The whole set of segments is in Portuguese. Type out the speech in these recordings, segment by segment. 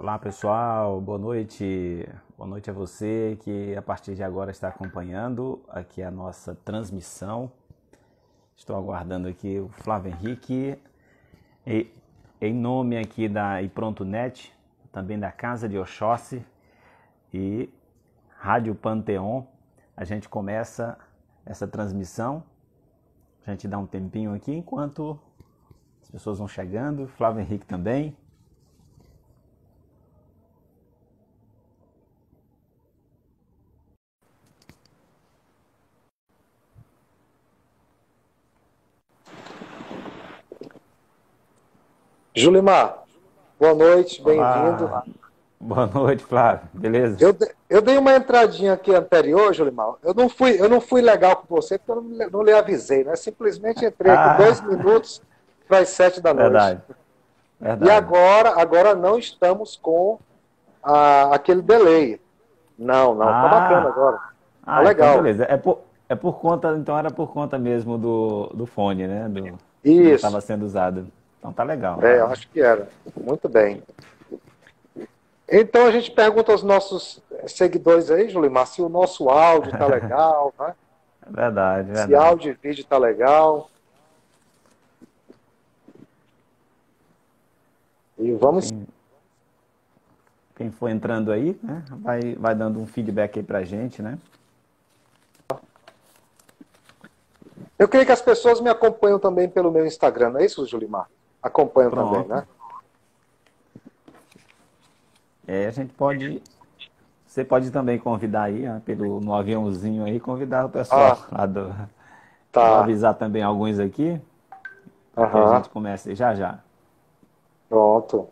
Olá pessoal, boa noite. Boa noite a você que a partir de agora está acompanhando aqui a nossa transmissão. Estou aguardando aqui o Flávio Henrique. E, em nome aqui da Ipronto.net, também da Casa de Oxóssi e Rádio Panteon, a gente começa essa transmissão. A gente dá um tempinho aqui enquanto as pessoas vão chegando. Flávio Henrique também. Julimar, boa noite, bem-vindo. Boa noite, Flávio. Beleza? Eu, eu dei uma entradinha aqui anterior, Julimar. Eu não fui, eu não fui legal com você porque eu não, não lhe avisei, né? Simplesmente entrei aqui ah. dois minutos para as sete da noite. Verdade. Verdade. E agora, agora não estamos com a, aquele delay. Não, não. Tá ah. Tá bacana agora. Tá ah, então legal. Então beleza. É por, é por conta, então era por conta mesmo do, do fone, né? Do, Isso. Que estava sendo usado. Então tá legal. É, eu acho que era. Muito bem. Então a gente pergunta aos nossos seguidores aí, Julimar, se o nosso áudio tá legal, né? É verdade, verdade. Se áudio e vídeo tá legal. E vamos. Quem, quem for entrando aí, né, vai, vai dando um feedback aí pra gente, né? Eu creio que as pessoas me acompanham também pelo meu Instagram, não é isso, Julimar? Acompanham Pronto. também, né? É, a gente pode. Você pode também convidar aí, pelo, no aviãozinho aí, convidar o pessoal ah, do. Tá. Avisar também alguns aqui. Uhum. Que a gente comece já já. Pronto.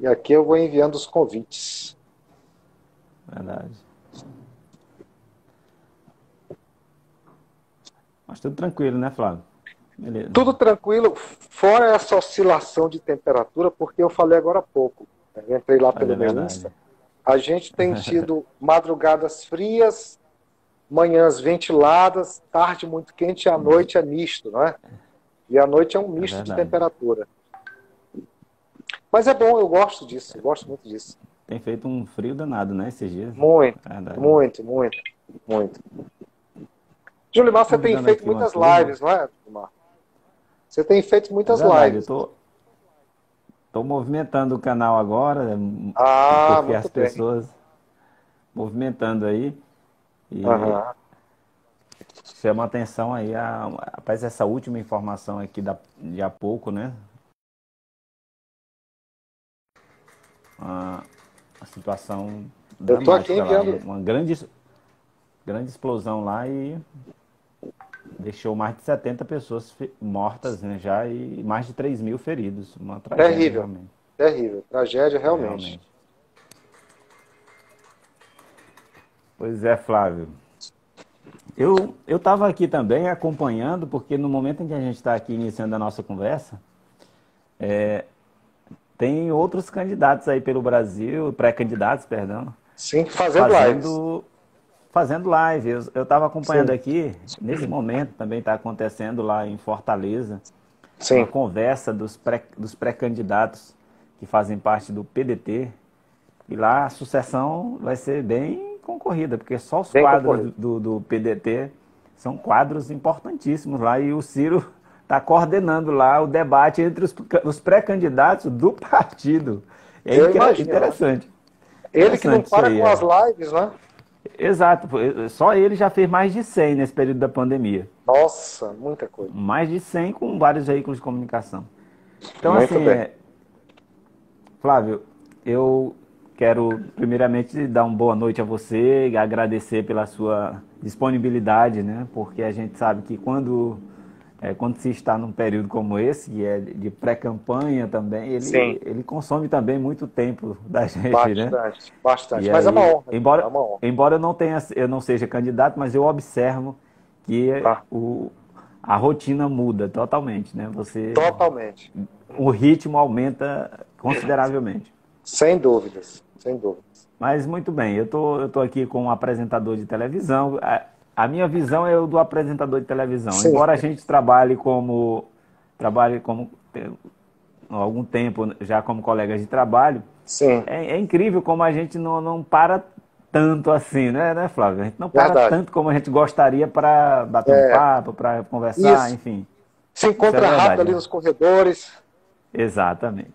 E aqui eu vou enviando os convites. Verdade. Mas tudo tranquilo, né, Flávio? Beleza. Tudo tranquilo, fora essa oscilação de temperatura, porque eu falei agora há pouco. Eu entrei lá pelo é meu Insta. A gente tem tido madrugadas frias, manhãs ventiladas, tarde muito quente e à noite é misto, não é? E à noite é um é misto é de temperatura. Mas é bom, eu gosto disso, eu gosto muito disso. Tem feito um frio danado, né, esses dias? Muito, Verdade. muito, muito, muito. Julimar, você tem feito muitas lives, não é, Julimar? Você tem feito muitas é verdade, lives. Eu tô, tô movimentando o canal agora, ah, porque as bem. pessoas movimentando aí. E uhum. chama atenção aí, a, rapaz, essa última informação aqui da, de há pouco, né? A, a situação. Eu tô aqui enviando. Lá, uma grande, grande explosão lá e deixou mais de 70 pessoas mortas né, já e mais de 3 mil feridos. Uma tragédia, Terrível. Realmente. Terrível. Tragédia realmente. realmente. Pois é, Flávio. Eu estava aqui também acompanhando, porque no momento em que a gente está aqui iniciando a nossa conversa, é, tem outros candidatos aí pelo Brasil, pré-candidatos, perdão. Sim, fazendo, fazendo lives. Fazendo live. Eu estava acompanhando Sim. aqui, nesse momento também está acontecendo lá em Fortaleza, Sim. uma conversa dos pré-candidatos dos pré que fazem parte do PDT. E lá a sucessão vai ser bem concorrida, porque só os bem quadros do, do PDT são quadros importantíssimos lá e o Ciro está coordenando lá o debate entre os, os pré-candidatos do partido. É imagino, interessante. Ele interessante que não para aí, com é. as lives, né? Exato, só ele já fez mais de 100 nesse período da pandemia. Nossa, muita coisa. Mais de 100 com vários veículos de comunicação. Então, Muito assim, é... Flávio, eu quero primeiramente dar uma boa noite a você e agradecer pela sua disponibilidade, né? Porque a gente sabe que quando é, quando se está num período como esse, que é de pré-campanha também, ele, ele consome também muito tempo da gente, bastante, né? Bastante, bastante. Mas é aí, é uma honra. Embora, é uma honra. embora eu não tenha, eu não seja candidato, mas eu observo que tá. o, a rotina muda totalmente, né? Você totalmente. O ritmo aumenta consideravelmente. Sem dúvidas, sem dúvidas. Mas muito bem, eu tô, eu tô aqui com um apresentador de televisão. A, minha visão é o do apresentador de televisão. Sim. Embora a gente trabalhe como trabalhe como algum tempo já como colegas de trabalho, Sim. É, é incrível como a gente não, não para tanto assim, né, né, Flávio? A gente não para Verdade. tanto como a gente gostaria para bater é. um papo, para conversar, Isso. enfim. Se encontra é rápido ali nos corredores. Exatamente.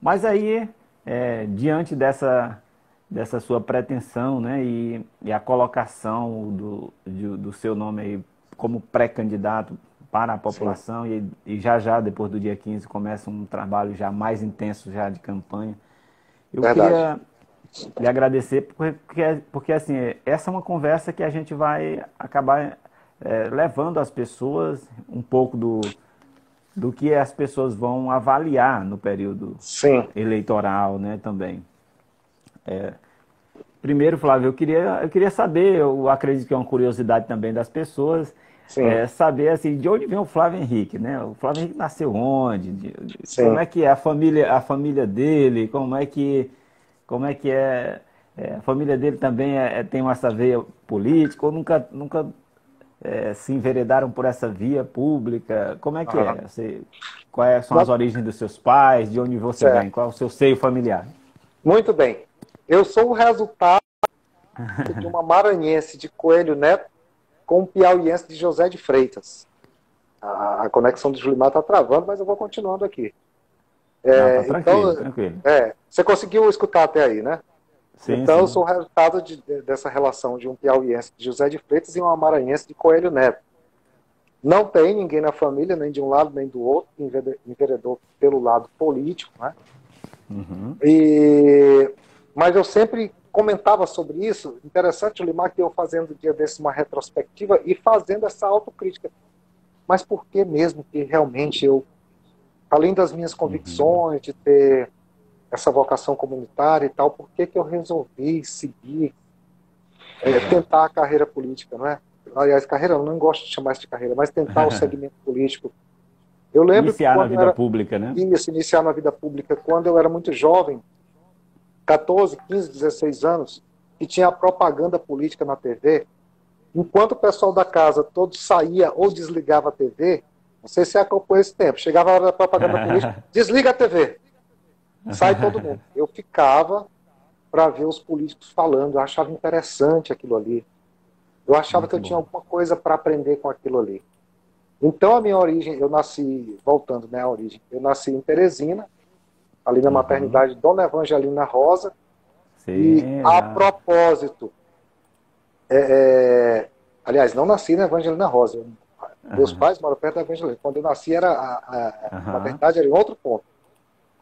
Mas aí, é, diante dessa, dessa sua pretensão, né, e, e a colocação do, de, do seu nome aí como pré-candidato para a população e, e, já já, depois do dia 15, começa um trabalho já mais intenso já de campanha. Eu Verdade. queria lhe agradecer porque, porque assim, essa é uma conversa que a gente vai acabar é, levando as pessoas um pouco do, do que as pessoas vão avaliar no período Sim. eleitoral né, também. É, primeiro, Flávio, eu queria, eu queria saber, eu acredito que é uma curiosidade também das pessoas, é, saber assim, de onde vem o Flávio Henrique, né? O Flávio Henrique nasceu onde? De, como é que é a família, a família dele? Como é que, como é, que é, é a família dele também é, é tem essa veia política ou nunca, nunca é, se enveredaram por essa via pública? Como é que é? Você, quais são as origens dos seus pais? De onde você vem? Qual é o seu seio familiar? Muito bem. Eu sou o resultado de uma maranhense de Coelho Neto com o piauiense de José de Freitas. A, a conexão do Julimar está travando, mas eu vou continuando aqui. É, Não, tá tranquilo, então, tranquilo. É, você conseguiu escutar até aí, né? Sim, então, sim. eu sou o resultado de, dessa relação de um piauiense de José de Freitas e uma maranhense de Coelho Neto. Não tem ninguém na família, nem de um lado nem do outro, enveredou pelo lado político, né? Uhum. E, mas eu sempre comentava sobre isso. Interessante, o Limar, que eu fazendo dia desse uma retrospectiva e fazendo essa autocrítica. Mas por que mesmo que realmente eu, além das minhas uhum. convicções, de ter essa vocação comunitária e tal, por que, que eu resolvi seguir, é, tentar a carreira política, não é? Aliás, carreira, eu não gosto de chamar isso de carreira, mas tentar o segmento político. Eu lembro iniciar na vida era, pública, né? Isso, iniciar na vida pública. Quando eu era muito jovem, 14, 15, 16 anos, que tinha propaganda política na TV, enquanto o pessoal da casa todo saía ou desligava a TV, não sei se acompanhou esse tempo, chegava a hora da propaganda política, desliga a TV, sai todo mundo. Eu ficava para ver os políticos falando, eu achava interessante aquilo ali. Eu achava Muito que eu bom. tinha alguma coisa para aprender com aquilo ali. Então a minha origem, eu nasci, voltando né, à origem, eu nasci em Teresina, ali na uhum. maternidade Dona Evangelina Rosa. Sim, e a propósito, é, é, aliás, não nasci na Evangelina Rosa. Meus uhum. pais moram perto da Evangelina. Quando eu nasci, era a, a, uhum. maternidade era em outro ponto.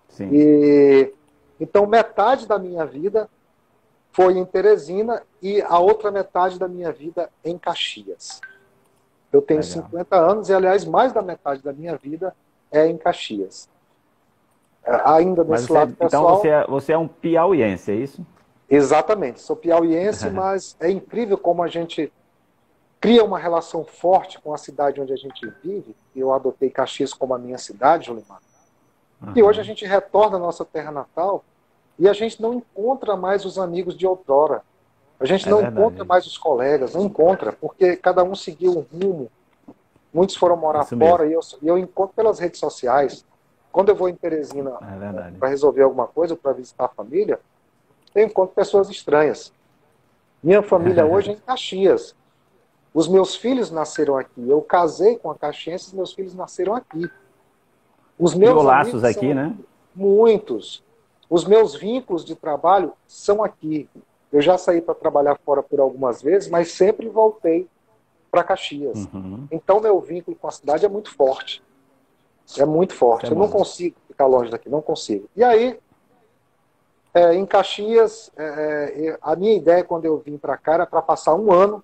Sim. E, então, metade da minha vida foi em Teresina e a outra metade da minha vida em Caxias. Eu tenho Legal. 50 anos e, aliás, mais da metade da minha vida é em Caxias. Ainda desse você, lado então pessoal. Então você é, você é um piauiense, é isso? Exatamente, sou piauiense, mas é incrível como a gente cria uma relação forte com a cidade onde a gente vive. Eu adotei Caxias como a minha cidade, Julimar. Uhum. E hoje a gente retorna à nossa terra natal e a gente não encontra mais os amigos de outrora. A gente é não verdade. encontra mais os colegas, não encontra, porque cada um seguiu um rumo. Muitos foram morar fora e eu, e eu encontro pelas redes sociais. Quando eu vou em Teresina é para resolver alguma coisa, para visitar a família, eu encontro pessoas estranhas. Minha família hoje é em Caxias. Os meus filhos nasceram aqui. Eu casei com a caxiense, meus filhos nasceram aqui. Os meus laços aqui, né? Muitos. Os meus vínculos de trabalho são aqui. Eu já saí para trabalhar fora por algumas vezes, mas sempre voltei para Caxias. Uhum. Então, meu vínculo com a cidade é muito forte. É muito forte. É eu não consigo ficar longe daqui, não consigo. E aí, é, em Caxias, é, é a minha ideia quando eu vim para cá era para passar um ano.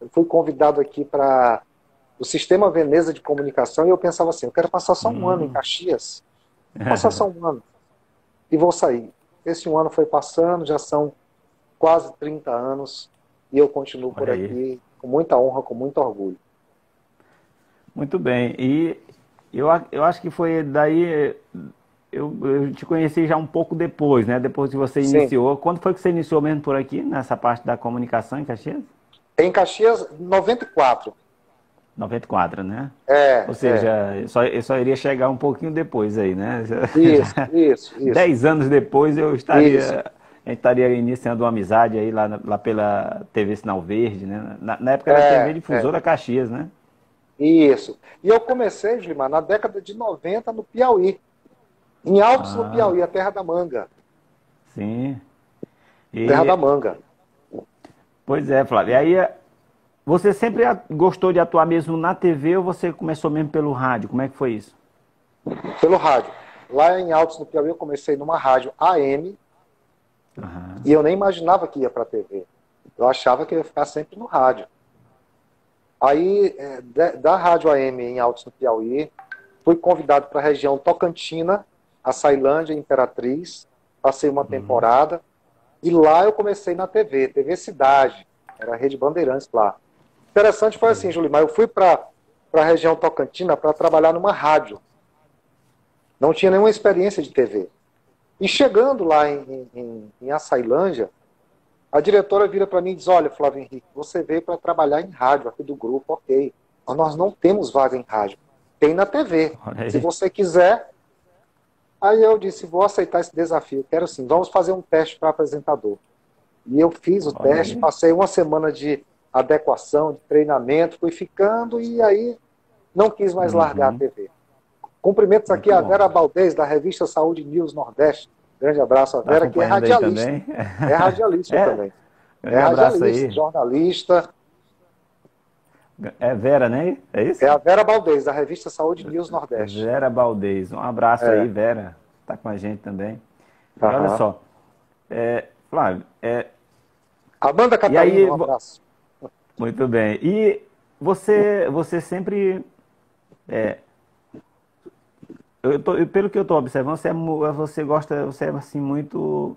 Eu fui convidado aqui para o Sistema Veneza de Comunicação e eu pensava assim: eu quero passar só um hum. ano em Caxias. Vou passar só um ano. E vou sair. Esse um ano foi passando, já são quase 30 anos e eu continuo por aqui com muita honra, com muito orgulho. Muito bem. E eu, eu acho que foi daí, eu, eu, te conheci já um pouco depois, né? Depois que você Sim. iniciou. Quando foi que você iniciou mesmo por aqui, nessa parte da comunicação em Caxias? Em Caxias, 94. 94, né? É. Ou seja, é. Eu, só, eu só iria chegar um pouquinho depois aí, né? Isso, isso, isso. Dez anos depois eu estaria. Isso. A gente estaria iniciando uma amizade aí lá, lá pela TV Sinal Verde, né? Na, na época era é, TV Difusora é. Caxias, né? Isso. E eu comecei, Gilmar, na década de 90 no Piauí. Em Altos, ah. no Piauí, a terra da manga. Sim. E... Terra da manga. Pois é, Flávio. E aí, você sempre gostou de atuar mesmo na TV ou você começou mesmo pelo rádio? Como é que foi isso? Pelo rádio. Lá em Altos, no Piauí, eu comecei numa rádio AM uhum. e eu nem imaginava que ia para a TV. Eu achava que ia ficar sempre no rádio. Aí, é, da rádio AM em Altos, no Piauí, fui convidado para a região Tocantina, a Sailândia Imperatriz, passei uma uhum. temporada, e lá eu comecei na TV, TV Cidade, era a Rede Bandeirantes lá. Interessante foi assim, Julimar, eu fui para a região Tocantina para trabalhar numa rádio. Não tinha nenhuma experiência de TV. E chegando lá em, em, em Açailândia, a diretora vira para mim e diz, olha, Flávio Henrique, você veio para trabalhar em rádio aqui do grupo, ok. Mas nós não temos vaga em rádio. Tem na TV. Se você quiser, Aí eu disse, vou aceitar esse desafio, quero sim, vamos fazer um teste para apresentador. E eu fiz o Olha teste, aí. passei uma semana de adequação, de treinamento, fui ficando e aí não quis mais uhum. largar a TV. Cumprimentos Muito aqui bom. a Vera Baldez, da revista Saúde News Nordeste. Grande abraço a tá Vera, tá que é radialista. É radialista é? também. Grande é radialista, aí. jornalista. É Vera, né? É isso? É a Vera Baldez, da revista Saúde News Nordeste. Vera Baldez. Um abraço é. aí, Vera. Tá com a gente também. Uhum. Olha só. É, Flávio, é... Amanda Catarina, aí, um abraço. Muito bem. E você, você sempre... É, eu tô, pelo que eu estou observando, você, é, você gosta, você é assim muito...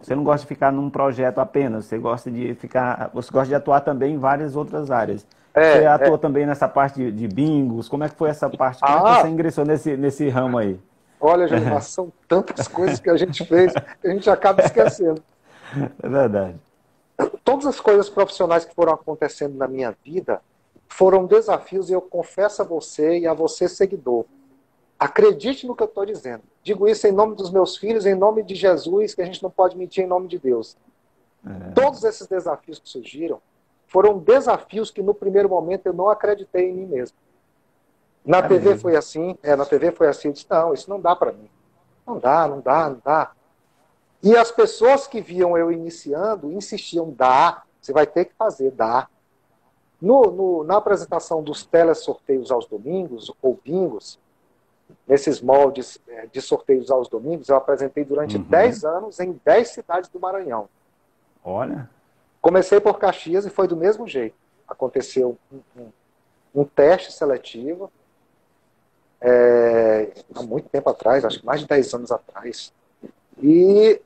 Você não gosta de ficar num projeto apenas, você gosta de ficar, você gosta de atuar também em várias outras áreas. É, você atuou é. também nessa parte de, de, bingos? Como é que foi essa parte? Como ah, é que você ingressou nesse, nesse ramo aí? Olha, Gilmar, são tantas coisas que a gente fez que a gente acaba esquecendo. É verdade. Todas as coisas profissionais que foram acontecendo na minha vida foram desafios e eu confesso a você e a você, seguidor. Acredite no que eu estou dizendo. Digo isso em nome dos meus filhos, em nome de Jesus, que a gente não pode mentir em nome de Deus. É. Todos esses desafios que surgiram foram desafios que no primeiro momento eu não acreditei em mim mesmo. Na é TV mesmo. foi assim, é, na TV foi assim, eu disse, não, isso não dá para mim. Não dá, não dá, não dá. E as pessoas que viam eu iniciando insistiam, dá, você vai ter que fazer, dá. No, no, na apresentação dos telesorteios aos domingos, ou bingos, nesses moldes é, de sorteios aos domingos, eu apresentei durante uhum. 10 anos em 10 cidades do Maranhão. Olha. Comecei por Caxias e foi do mesmo jeito. Aconteceu um, um, um teste seletivo é, há muito tempo atrás, acho que mais de 10 anos atrás. E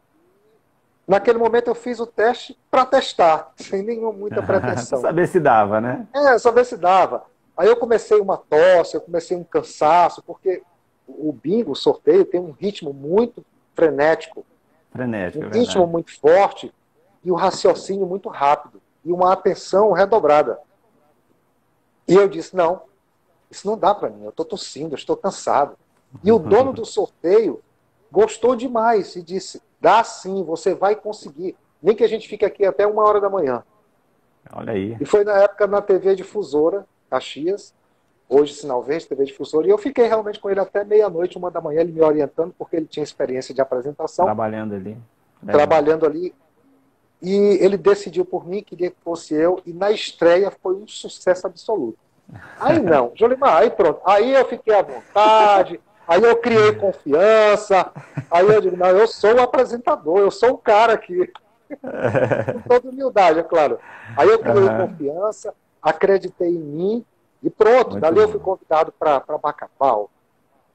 naquele momento eu fiz o teste para testar, sem nenhuma muita pretensão. saber se dava, né? É, saber se dava. Aí eu comecei uma tosse, eu comecei um cansaço, porque o bingo, o sorteio, tem um ritmo muito frenético. Frenético, Um é ritmo muito forte e o raciocínio muito rápido e uma atenção redobrada. E eu disse: não, isso não dá para mim, eu estou tossindo, eu estou cansado. E o dono do sorteio gostou demais e disse: dá sim, você vai conseguir. Nem que a gente fique aqui até uma hora da manhã. Olha aí. E foi na época na TV Difusora, Caxias, hoje Sinal Verde, TV Difusora, e eu fiquei realmente com ele até meia-noite, uma da manhã, ele me orientando, porque ele tinha experiência de apresentação. Trabalhando ali. Trabalhando ali. E ele decidiu por mim, queria que fosse eu, e na estreia foi um sucesso absoluto. Aí não, Jolimar, aí pronto. Aí eu fiquei à vontade, aí eu criei confiança, aí eu digo, não, eu sou o apresentador, eu sou o cara aqui. Com toda humildade, é claro. Aí eu criei uhum. confiança, acreditei em mim e pronto. Muito Dali bom. eu fui convidado para Bacapau,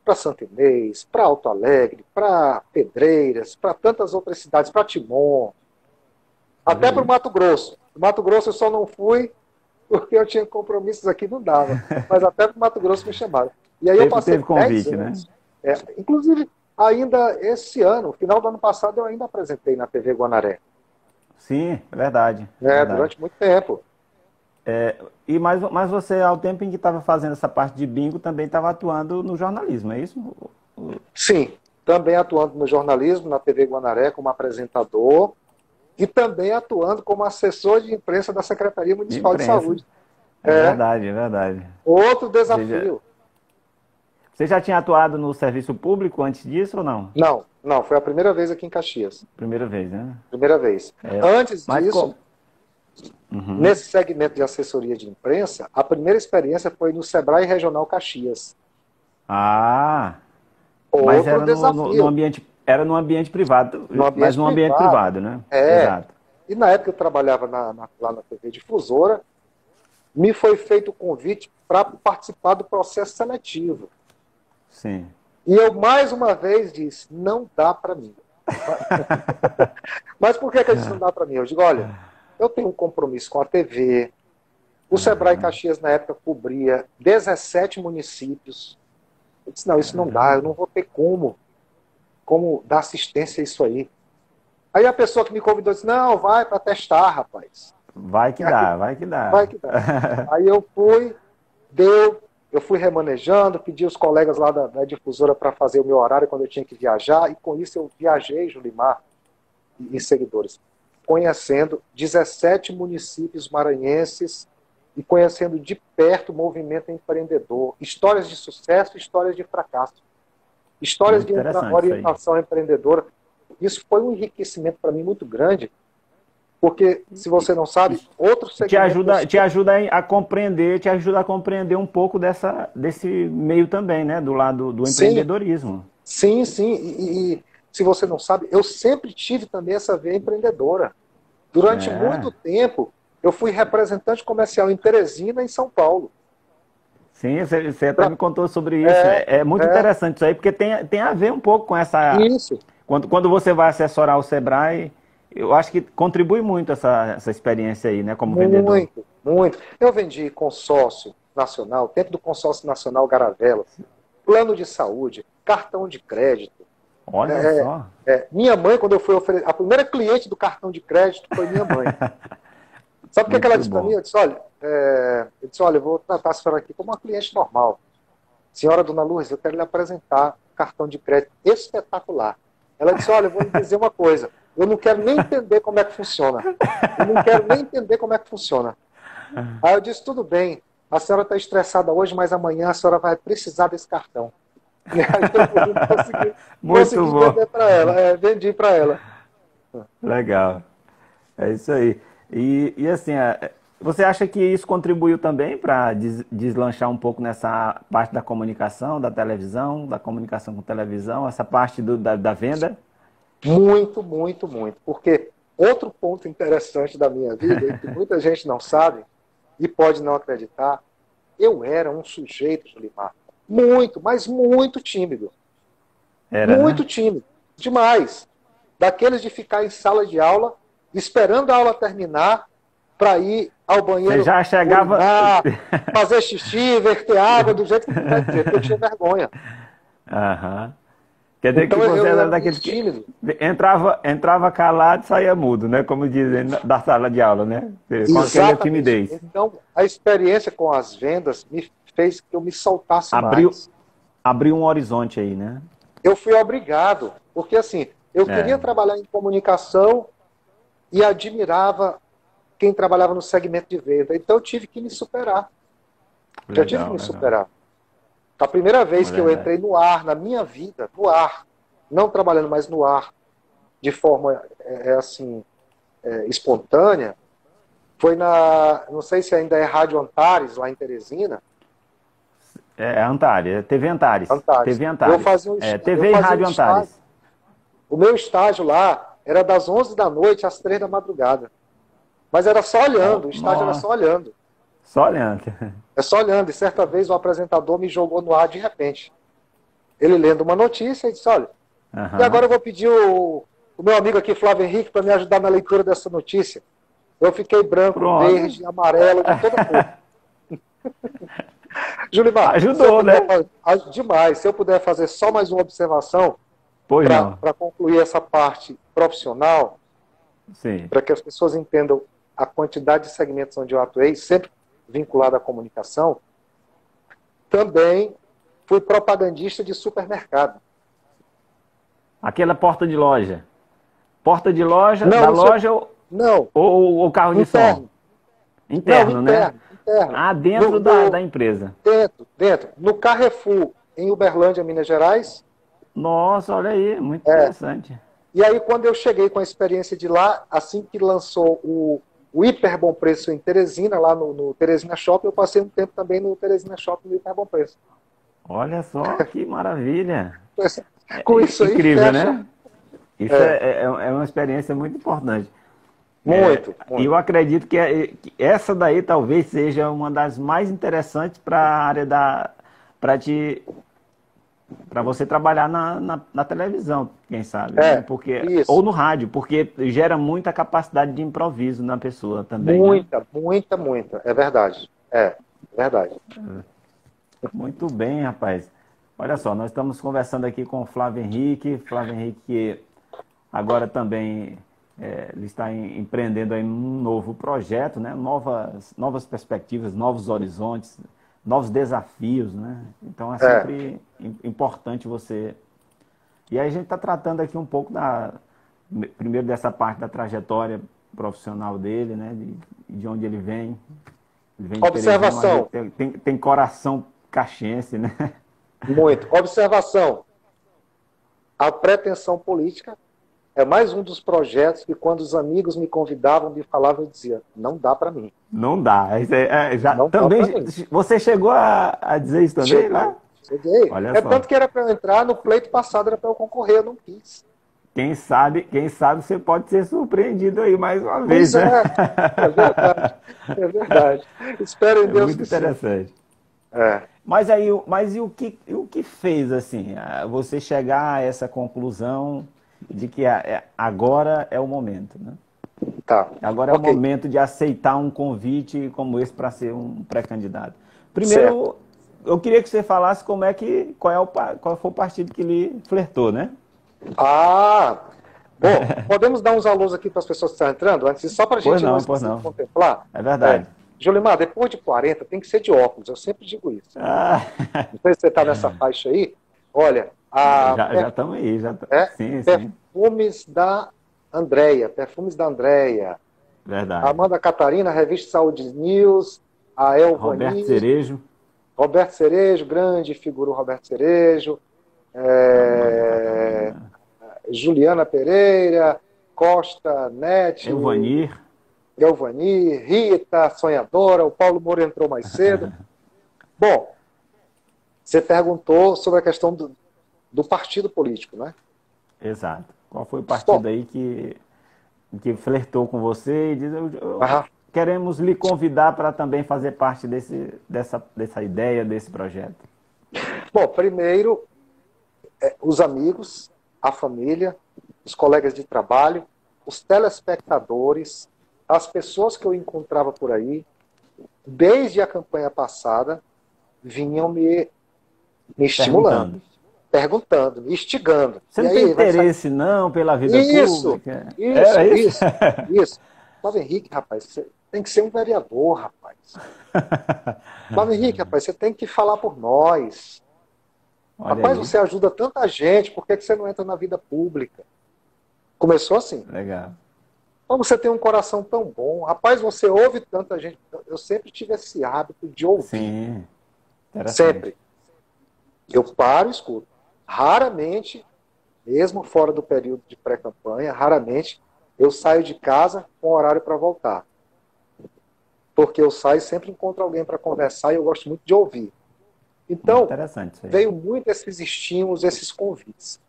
para Santa Inês, para Alto Alegre, para Pedreiras, para tantas outras cidades, para Timon, até para o Mato Grosso. No Mato Grosso eu só não fui porque eu tinha compromissos aqui, não dava. Mas até para o Mato Grosso me chamaram. E aí eu passei teve convite, né? É, inclusive, ainda esse ano, no final do ano passado, eu ainda apresentei na TV Guanaré. Sim, é verdade. É, verdade. durante muito tempo. É, e mas, mas você, ao tempo em que estava fazendo essa parte de bingo, também estava atuando no jornalismo, é isso? Sim, também atuando no jornalismo, na TV Guanaré, como apresentador, e também atuando como assessor de imprensa da Secretaria Municipal de, de Saúde. É, é, verdade, é verdade. Outro desafio. Você já tinha atuado no serviço público antes disso ou não? Não, não, foi a primeira vez aqui em Caxias. Primeira vez, né? Primeira vez. É, antes disso, uhum. nesse segmento de assessoria de imprensa, a primeira experiência foi no Sebrae Regional Caxias. Ah! Outro mas era desafio. No, no, ambiente, era no ambiente privado, no ambiente mas no ambiente privado, né? É. Exato. E na época eu trabalhava na, na, lá na TV Difusora, me foi feito o convite para participar do processo seletivo. Sim. E eu mais uma vez disse, não dá para mim. Mas por que, que eu disse não dá para mim? Eu digo, olha, eu tenho um compromisso com a TV. O Sebrae Caxias, na época, cobria 17 municípios. Eu disse, não, isso não dá, eu não vou ter como, como dar assistência a isso aí. Aí a pessoa que me convidou disse, não, vai para testar, rapaz. Vai que dá, vai que dá. Vai que dá. Aí eu fui, deu, eu fui remanejando, pedi os colegas lá da, da difusora para fazer o meu horário quando eu tinha que viajar, e com isso eu viajei, Julimar, e, e seguidores, conhecendo 17 municípios maranhenses e conhecendo de perto o movimento empreendedor, histórias de sucesso, histórias de fracasso, histórias de orientação empreendedora. Isso foi um enriquecimento para mim muito grande, porque, se você não sabe, outros. Te ajuda, te ajuda a compreender, te ajuda a compreender um pouco dessa, desse meio também, né? Do lado do empreendedorismo. Sim, sim. E, e se você não sabe, eu sempre tive também essa veia empreendedora. Durante é. muito tempo, eu fui representante comercial em Teresina, em São Paulo. Sim, você, você até me contou sobre isso. É, é, é muito é. interessante isso aí, porque tem, tem a ver um pouco com essa. Isso. Quando, quando você vai assessorar o Sebrae, eu acho que contribui muito essa, essa experiência aí, né, como muito, vendedor. Muito, muito. Eu vendi consórcio nacional, tempo do consórcio nacional Garavela, plano de saúde, cartão de crédito. Olha é, só. É, minha mãe, quando eu fui oferecer, a primeira cliente do cartão de crédito foi minha mãe. Sabe o que, ela disse para mim? Eu disse, olha, é, eu disse, olha, eu vou tratar a senhora aqui como uma cliente normal. Senhora Dona Lourdes, eu quero lhe apresentar um cartão de crédito espetacular. Ela disse, olha, eu vou lhe dizer uma coisa. Eu não quero nem entender como é que funciona. Eu não quero nem entender como é que funciona. Aí eu disse, tudo bem, a senhora está estressada hoje, mas amanhã a senhora vai precisar desse cartão. E aí eu consegui, Muito consegui bom. vender para ela, é, vendi para ela. Legal. É isso aí. E, e assim, é, você acha que isso contribuiu também para des, deslanchar um pouco nessa parte da comunicação, da televisão, da comunicação com televisão, essa parte do, da, da venda? Muito, muito, muito. Porque outro ponto interessante da minha vida, que muita gente não sabe e pode não acreditar, eu era um sujeito, Julimar, muito, mas muito tímido. Era, né? muito né? tímido. Demais. Daqueles de ficar em sala de aula, esperando a aula terminar, para ir ao banheiro. Você já chegava. Urinar, fazer xixi, verter água, do jeito que vai dizer, porque eu tinha vergonha. Aham. Quer dizer então, que você era daqueles que entrava, entrava calado e saía mudo, né? Como dizem da sala de aula, né? Com Exatamente. aquela timidez. Então, a experiência com as vendas me fez que eu me soltasse abriu, mais. Abriu um horizonte aí, né? Eu fui obrigado, porque assim, eu é. queria trabalhar em comunicação e admirava quem trabalhava no segmento de venda. Então eu tive que me superar. Legal, Já tive que me legal. superar. A primeira vez que eu entrei no ar, na minha vida, no ar, não trabalhando mais no ar, de forma é, é, assim, é, espontânea, foi na, não sei se ainda é Rádio Antares, lá em Teresina. É, é Antares, é TV Antares. Antares. TV Antares. Eu fazia um, é, TV e Rádio um Antares. O meu estágio lá era das 11 da noite às 3 da madrugada. Mas era só olhando, o estágio Nossa. era só olhando. Só olhando. É só olhando. E certa vez o apresentador me jogou no ar de repente. Ele lendo uma notícia e disse: Olha, uhum. e agora eu vou pedir o, o meu amigo aqui, Flávio Henrique, para me ajudar na leitura dessa notícia. Eu fiquei branco, Pronto. verde, amarelo, de toda cor. Julimar. Ajudou, né? Fazer, demais. Se eu puder fazer só mais uma observação, para concluir essa parte profissional, para que as pessoas entendam a quantidade de segmentos onde eu atuei, sempre vinculado à comunicação, também fui propagandista de supermercado. Aquela porta de loja. Porta de loja, não, da loja ou, não. ou o carro de interno. som? Interno, não, interno, né? Interno. Ah, dentro no, da, no, da empresa. Dentro, dentro. No Carrefour, em Uberlândia, Minas Gerais. Nossa, olha aí, muito é. interessante. E aí, quando eu cheguei com a experiência de lá, assim que lançou o, o Hiper Bom Preço em Teresina, lá no, no Teresina Shopping, eu passei um tempo também no Teresina Shopping no Hiper Bom Preço. Olha só que maravilha. com isso aí, Incrível, fecha. né? Isso é. É, é, é uma experiência muito importante. Muito. É, muito. Eu acredito que, que, essa daí talvez seja uma das mais interessantes para a área da. para te para você trabalhar na, na, na, televisão, quem sabe, é, né? porque isso. ou no rádio, porque gera muita capacidade de improviso na pessoa também. Né? Muita, né? muita, muita, é verdade, é verdade. Muito bem, rapaz. Olha só, nós estamos conversando aqui com o Flávio Henrique, Flávio Henrique agora também é, ele está em, empreendendo aí um novo projeto, né? novas, novas perspectivas, novos horizontes, novos desafios. Né? Então é, é. sempre é. importante você. E aí a gente está tratando aqui um pouco da. Primeiro dessa parte da trajetória profissional dele, né? De, de onde ele vem. Ele vem Observação. Tem, tem, tem coração caxiense, né? Muito. Observação. A pretensão política é mais um dos projetos que quando os amigos me convidavam, me falavam, eu dizia, não dá para mim. Não dá. É, é, já, não também, você chegou a, a dizer isso também Cheguei. lá? Cheguei. Olha é só. tanto que era para eu entrar, no pleito passado era para eu concorrer, eu não quis. Quem sabe, quem sabe você pode ser surpreendido aí mais uma vez. Né? É, é verdade. É verdade. Espero em é Deus muito interessante. É. Mas aí, mas e o que, o que fez assim, você chegar a essa conclusão de que é, agora é o momento, né? Tá. Agora é okay. o momento de aceitar um convite como esse para ser um pré-candidato. Primeiro, certo. eu queria que você falasse como é que qual é o qual foi o partido que lhe flertou, né? Ah, bom, podemos dar uns alôs aqui para as pessoas que estão entrando antes, só para a gente não, não, não. contemplar. É verdade. É. Jolimar, depois de 40 tem que ser de óculos, eu sempre digo isso. Ah. Não sei se você está nessa faixa aí. Olha, a, já estamos aí, já é, sim, Perfumes da Andréia, Perfumes da Andréia. Verdade. Amanda Catarina, Revista Saúde News, a Elva Roberto Cerejo. Roberto Cerejo, grande figura Roberto Cerejo. É, Juliana Pereira, Costa Nete. Elvanir. Elvani, Rita, Sonhadora, o Paulo Moura entrou mais cedo. Bom, você perguntou sobre a questão do, do partido político, né? Exato. Qual foi o partido aí que, que flertou com você e diz, eu, eu, queremos lhe convidar para também fazer parte desse, dessa, dessa ideia, desse projeto? Bom, primeiro, é, os amigos, a família, os colegas de trabalho, os telespectadores, as pessoas que eu encontrava por aí, desde a campanha passada, vinham me, me estimulando, perguntando, me instigando. Você e não aí, tem interesse, não, pela vida isso, pública? Isso, isso, isso, isso. Flávio Henrique, rapaz, você tem que ser um vereador, rapaz. Flávio Henrique, rapaz, você tem que falar por nós. Olha rapaz, aí. você ajuda tanta gente, por que você não entra na vida pública? Começou assim. Legal. Como você tem um coração tão bom. Rapaz, você ouve tanta gente. Eu sempre tive esse hábito de ouvir. Sim. Sempre. Eu paro e escuto. Raramente, mesmo fora do período de pré-campanha, raramente eu saio de casa com horário para voltar. Porque eu saio e sempre encontro alguém para conversar e eu gosto muito de ouvir. Então, veio muito esses estímulos, esses convites.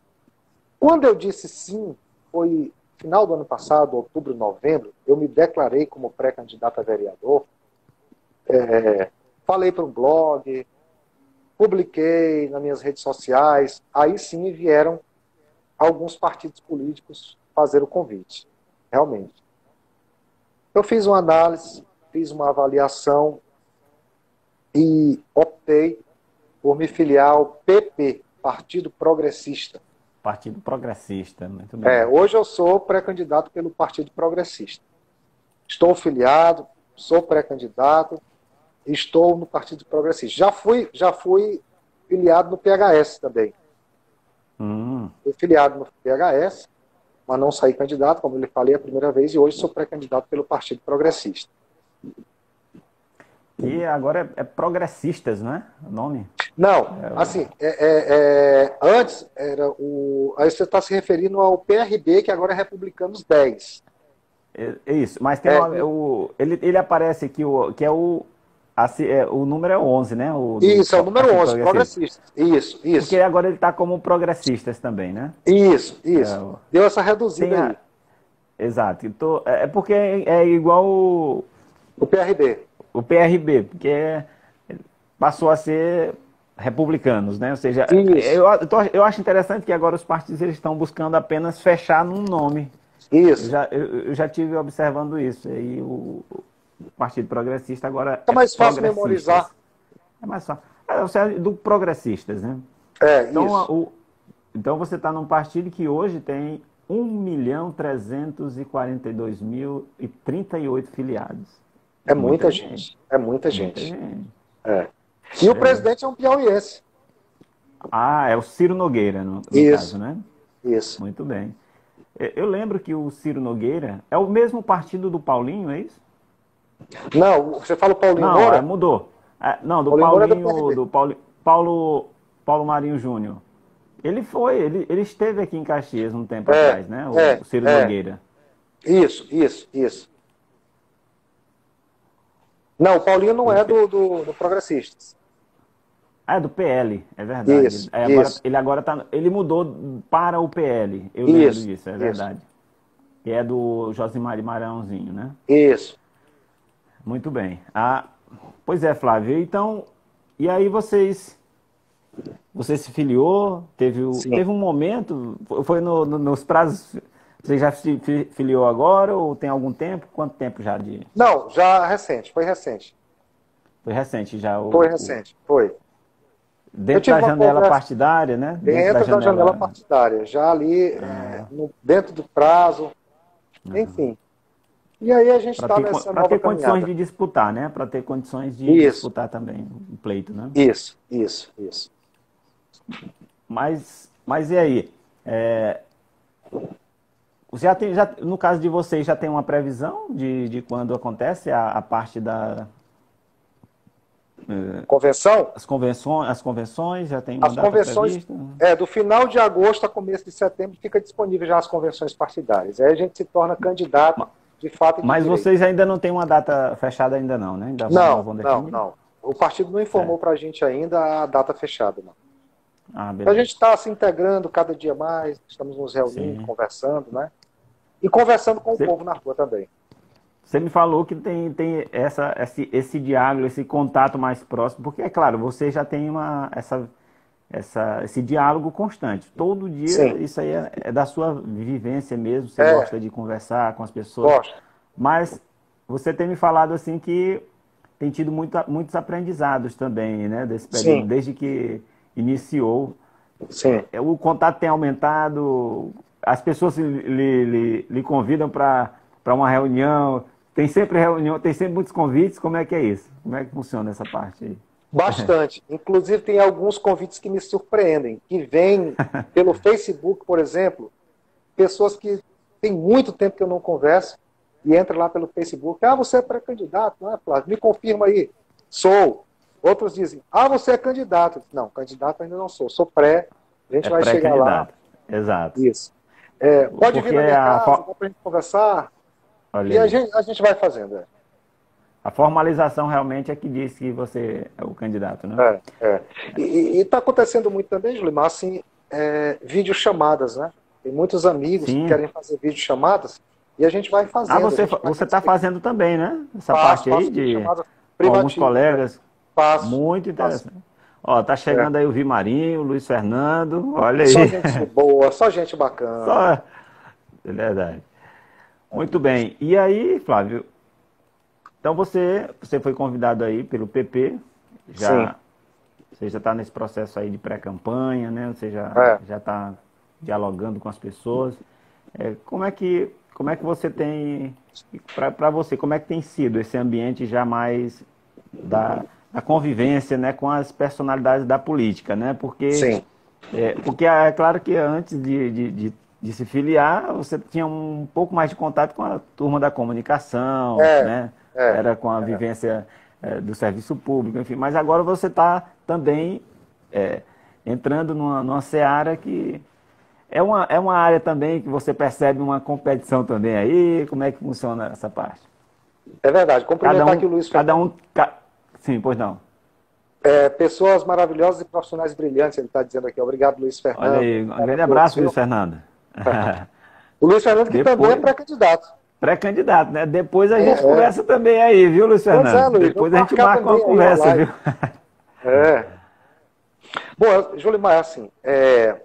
Quando eu disse sim, foi final do ano passado, outubro, novembro, eu me declarei como pré-candidato a vereador. É, falei para um blog, publiquei nas minhas redes sociais. Aí sim vieram alguns partidos políticos fazer o convite, realmente. Eu fiz uma análise, fiz uma avaliação e optei por me filiar ao PP, Partido Progressista. Partido Progressista, muito bem. É, hoje eu sou pré-candidato pelo Partido Progressista. Estou filiado, sou pré-candidato, estou no Partido Progressista. Já fui, já fui filiado no PHS também. Hum. Fui filiado no PHS, mas não saí candidato, como eu lhe falei a primeira vez, e hoje sou pré-candidato pelo Partido Progressista. E agora é, é Progressistas, não é? O nome? Não, é, assim, é, é, é, antes era o. Aí você está se referindo ao PRB, que agora é Republicanos 10. É, é isso, mas tem uma, o, ele, ele aparece aqui, o, que é o. Assim, o número é 11, né? O, isso, é o número 11, progressistas. Isso, isso. Porque agora ele está como progressistas também, né? Isso, isso. Deu essa reduzida aí. Exato. Então, é porque é igual o. O PRB o PRB, porque passou a ser republicanos, né? Ou seja, eu, eu, acho interessante que agora os partidos eles estão buscando apenas fechar num nome. Isso. Eu já, eu, eu já tive observando isso. E o, o Partido Progressista agora. É mais fácil memorizar. É mais fácil. É, ou seja, do progressistas, né? É, então, isso. O, então você está num partido que hoje tem 1 milhão 342 mil e 38 filiados. É muita, muita gente. gente. É muita gente. Muita gente. É. E é. o presidente é um piauiense. Ah, é o Ciro Nogueira, no, no Isso. caso, né? Isso. Muito bem. Eu lembro que o Ciro Nogueira é o mesmo partido do Paulinho, é isso? Não, você fala o Paulinho não, Moura? É, mudou. É, não, do Paulinho, Paulinho do, do Paulo, Paulo, Paulo Marinho Júnior. Ele foi, ele, ele esteve aqui em Caxias um tempo é, atrás, né? O, é, o Ciro é. Nogueira. Isso, isso, isso. Não, o Paulinho não é do, do, do Progressistas. Ah, é do PL, é verdade. Isso, é, agora, isso. Ele agora tá, ele mudou para o PL, eu lembro isso, disso, é verdade. Isso. Que é do Josimar Marãozinho, né? Isso. Muito bem. Ah, pois é, Flávio. Então, e aí vocês você se filiou, teve, teve um momento, foi no, no, nos prazos você já se filiou agora ou tem algum tempo? Quanto tempo já de. Não, já recente, foi recente. Foi recente já o. Foi recente, foi. Dentro da janela conversa... partidária, né? Dentro, dentro da, janela... da, janela... partidária, já ali, ah. é, no, dentro do prazo, ah. enfim. E aí a gente está nessa Para ter caminhada. condições de disputar, né? Para ter condições de isso. disputar também o pleito, né? Isso, isso, isso. Mas, mas e aí? É, já tem, já, no caso de vocês, já tem uma previsão de, de quando acontece a, a parte da. Eh, Convenção? As convenções, as convenções já tem uma as convenções, prevista? É, do final de agosto a começo de setembro fica disponível já as convenções partidárias. Aí a gente se torna candidato de fato. Mas direito. vocês ainda não têm uma data fechada ainda não, né? Ainda não, vão não, não. O partido não informou é. para a gente ainda a data fechada, não. Ah, a gente está se integrando cada dia mais, estamos nos reunindo, Sim. conversando, né? E conversando com Você... o povo na rua também. Você me falou que tem, tem essa, esse, esse diálogo, esse contato mais próximo, porque, é claro, você já tem uma, essa, essa, esse diálogo constante. Todo dia, Sim. isso aí é, é, da sua vivência mesmo, você é. gosta de conversar com as pessoas. Gosto. Mas você tem me falado assim que tem tido muito, muitos aprendizados também, né, desse período, Sim. desde que iniciou. Sim. É, o contato tem aumentado, as pessoas lhe, lhe, lhe convidam para uma reunião, tem sempre reunião, tem sempre muitos convites, como é que é isso? Como é que funciona essa parte aí? Bastante. Inclusive tem alguns convites que me surpreendem, que vêm pelo Facebook, por exemplo, pessoas que tem muito tempo que eu não converso e entra lá pelo Facebook, ah, você é pré-candidato, não é, Flávio? Me confirma aí. Sou. Outros dizem, ah, você é candidato. Não, candidato ainda não sou, sou pré. A gente é vai chegar lá. Exato. Isso. É, pode Porque vir na minha a... casa, dá pra gente conversar. Olha e a gente, a gente vai fazendo. É. A formalização realmente é que diz que você é o candidato, né? É, é. E está acontecendo muito também, Julimar, assim, é, videochamadas, né? Tem muitos amigos Sim. que querem fazer videochamadas e a gente vai fazendo. Ah, você você está fazendo também, né? Essa faço, parte aí de alguns colegas. Faço. Muito interessante. Faço. Ó, tá chegando é. aí o Vimarinho, o Luiz Fernando, olha aí. Só gente boa, só gente bacana. Só... É verdade. Muito bem. E aí, Flávio, então você, você foi convidado aí pelo PP, já, Sim. você já está nesse processo aí de pré-campanha, né? Você já é. já está dialogando com as pessoas. É, como é que como é que você tem para você como é que tem sido esse ambiente já mais da, da convivência, né, com as personalidades da política, né? Porque Sim. É, porque é claro que antes de, de, de, de, se filiar, você tinha um pouco mais de contato com a turma da comunicação, é, né? É, Era com a vivência é, do serviço público, enfim. Mas agora você está também é, entrando numa, numa seara que é uma, é uma área também que você percebe uma competição também aí. Como é que funciona essa parte? É verdade. Cumprimentar cada um, aqui o Luiz Cada um. Ca... Sim, pois não. É, pessoas maravilhosas e profissionais brilhantes, ele está dizendo aqui. Obrigado, Luiz Fernando. Olha aí, um grande abraço, Luiz Fernando. o Luiz Fernando que Depois... também é pré-candidato. Pré-candidato, né? Depois a gente é, conversa é. também aí, viu, Luiz Fernando? É, Luiz, Depois a gente marca uma conversa, viu? É. Bom, Julimar, assim, é,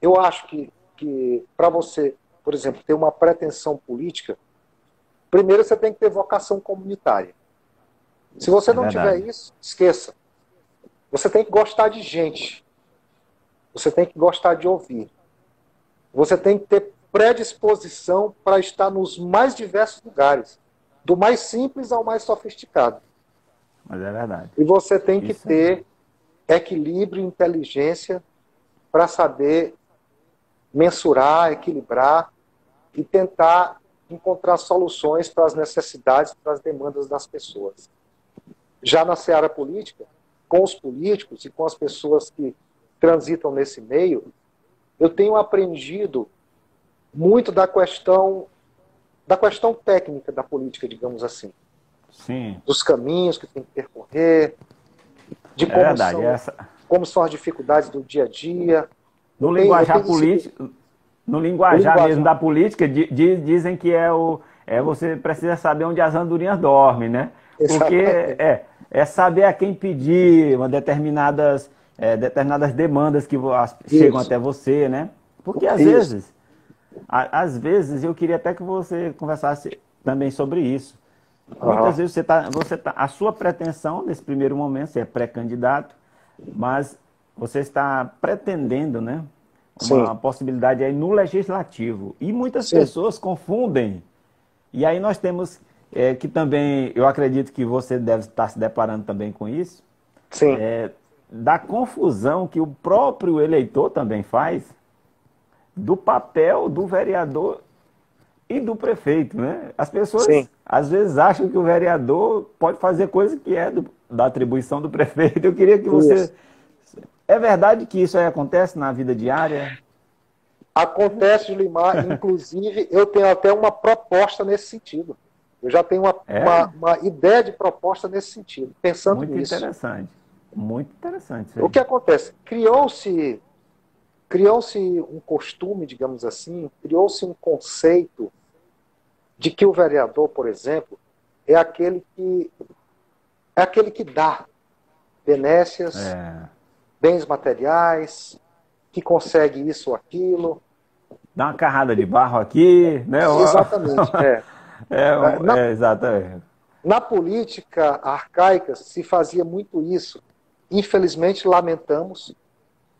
eu acho que, que para você, por exemplo, ter uma pretensão política, primeiro você tem que ter vocação comunitária. Se você é não tiver isso, esqueça. Você tem que gostar de gente. Você tem que gostar de ouvir. Você tem que ter predisposição para estar nos mais diversos lugares, do mais simples ao mais sofisticado. Mas é verdade. E você tem que Isso ter é equilíbrio e inteligência para saber mensurar, equilibrar e tentar encontrar soluções para as necessidades, para as demandas das pessoas. Já na seara política, com os políticos e com as pessoas que transitam nesse meio, eu tenho aprendido muito da questão da questão técnica da política, digamos assim. Sim. Dos caminhos que tem que percorrer, de é como, é verdade, são, essa... como são as dificuldades do dia a dia. No linguajar político, no linguajar, linguajar mesmo da política, dizem que é o é você precisa saber onde as andorinhas dormem, né? Porque é, é saber a quem pedir uma determinadas, é, determinadas demandas que chegam até você, né? Porque às isso. vezes, às vezes eu queria até que você conversasse também sobre isso. Uhum. Muitas vezes você tá, você tá, a sua pretensão nesse primeiro momento, você é pré-candidato, mas você está pretendendo, né? Uma Sim. possibilidade aí no legislativo. E muitas Sim. pessoas confundem. E aí nós temos é, que também, eu acredito que você deve estar se deparando também com isso. Sim. É, da confusão que o próprio eleitor também faz do papel do vereador e do prefeito, né? As pessoas Sim. às vezes acham que o vereador pode fazer coisa que é do, da atribuição do prefeito. Eu queria que você isso. É verdade que isso aí acontece na vida diária? Acontece, Limar. Inclusive, eu tenho até uma proposta nesse sentido. Eu já tenho uma, é? uma, uma, ideia de proposta nesse sentido, pensando Muito nisso. Muito interessante. Muito interessante. O que acontece? Criou-se criou-se um costume, digamos assim, criou-se um conceito de que o vereador, por exemplo, é aquele que é aquele que dá benécias, é. bens materiais, que consegue isso ou aquilo. Dá uma carrada de barro aqui, né? Exatamente, é. É, é, na, é, exatamente. Na política arcaica se fazia muito isso. Infelizmente, lamentamos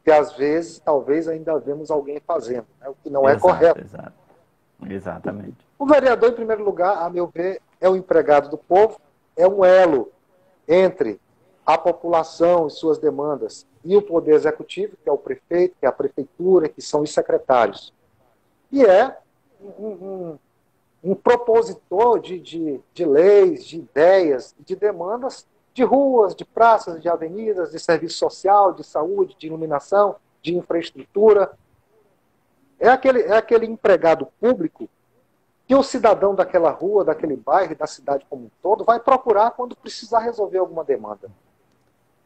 que às vezes, talvez ainda vemos alguém fazendo, né, o que não é exato, é correto. Exato. Exatamente. O vereador, em primeiro lugar, a meu ver, é o empregado do povo, é um elo entre a população e suas demandas e o poder executivo, que é o prefeito, que é a prefeitura, que são os secretários. E é um, um, um propositor de, de, de leis, de ideias, de demandas de ruas, de praças, de avenidas, de serviço social, de saúde, de iluminação, de infraestrutura. É aquele, é aquele empregado público que o cidadão daquela rua, daquele bairro, da cidade como um todo, vai procurar quando precisar resolver alguma demanda.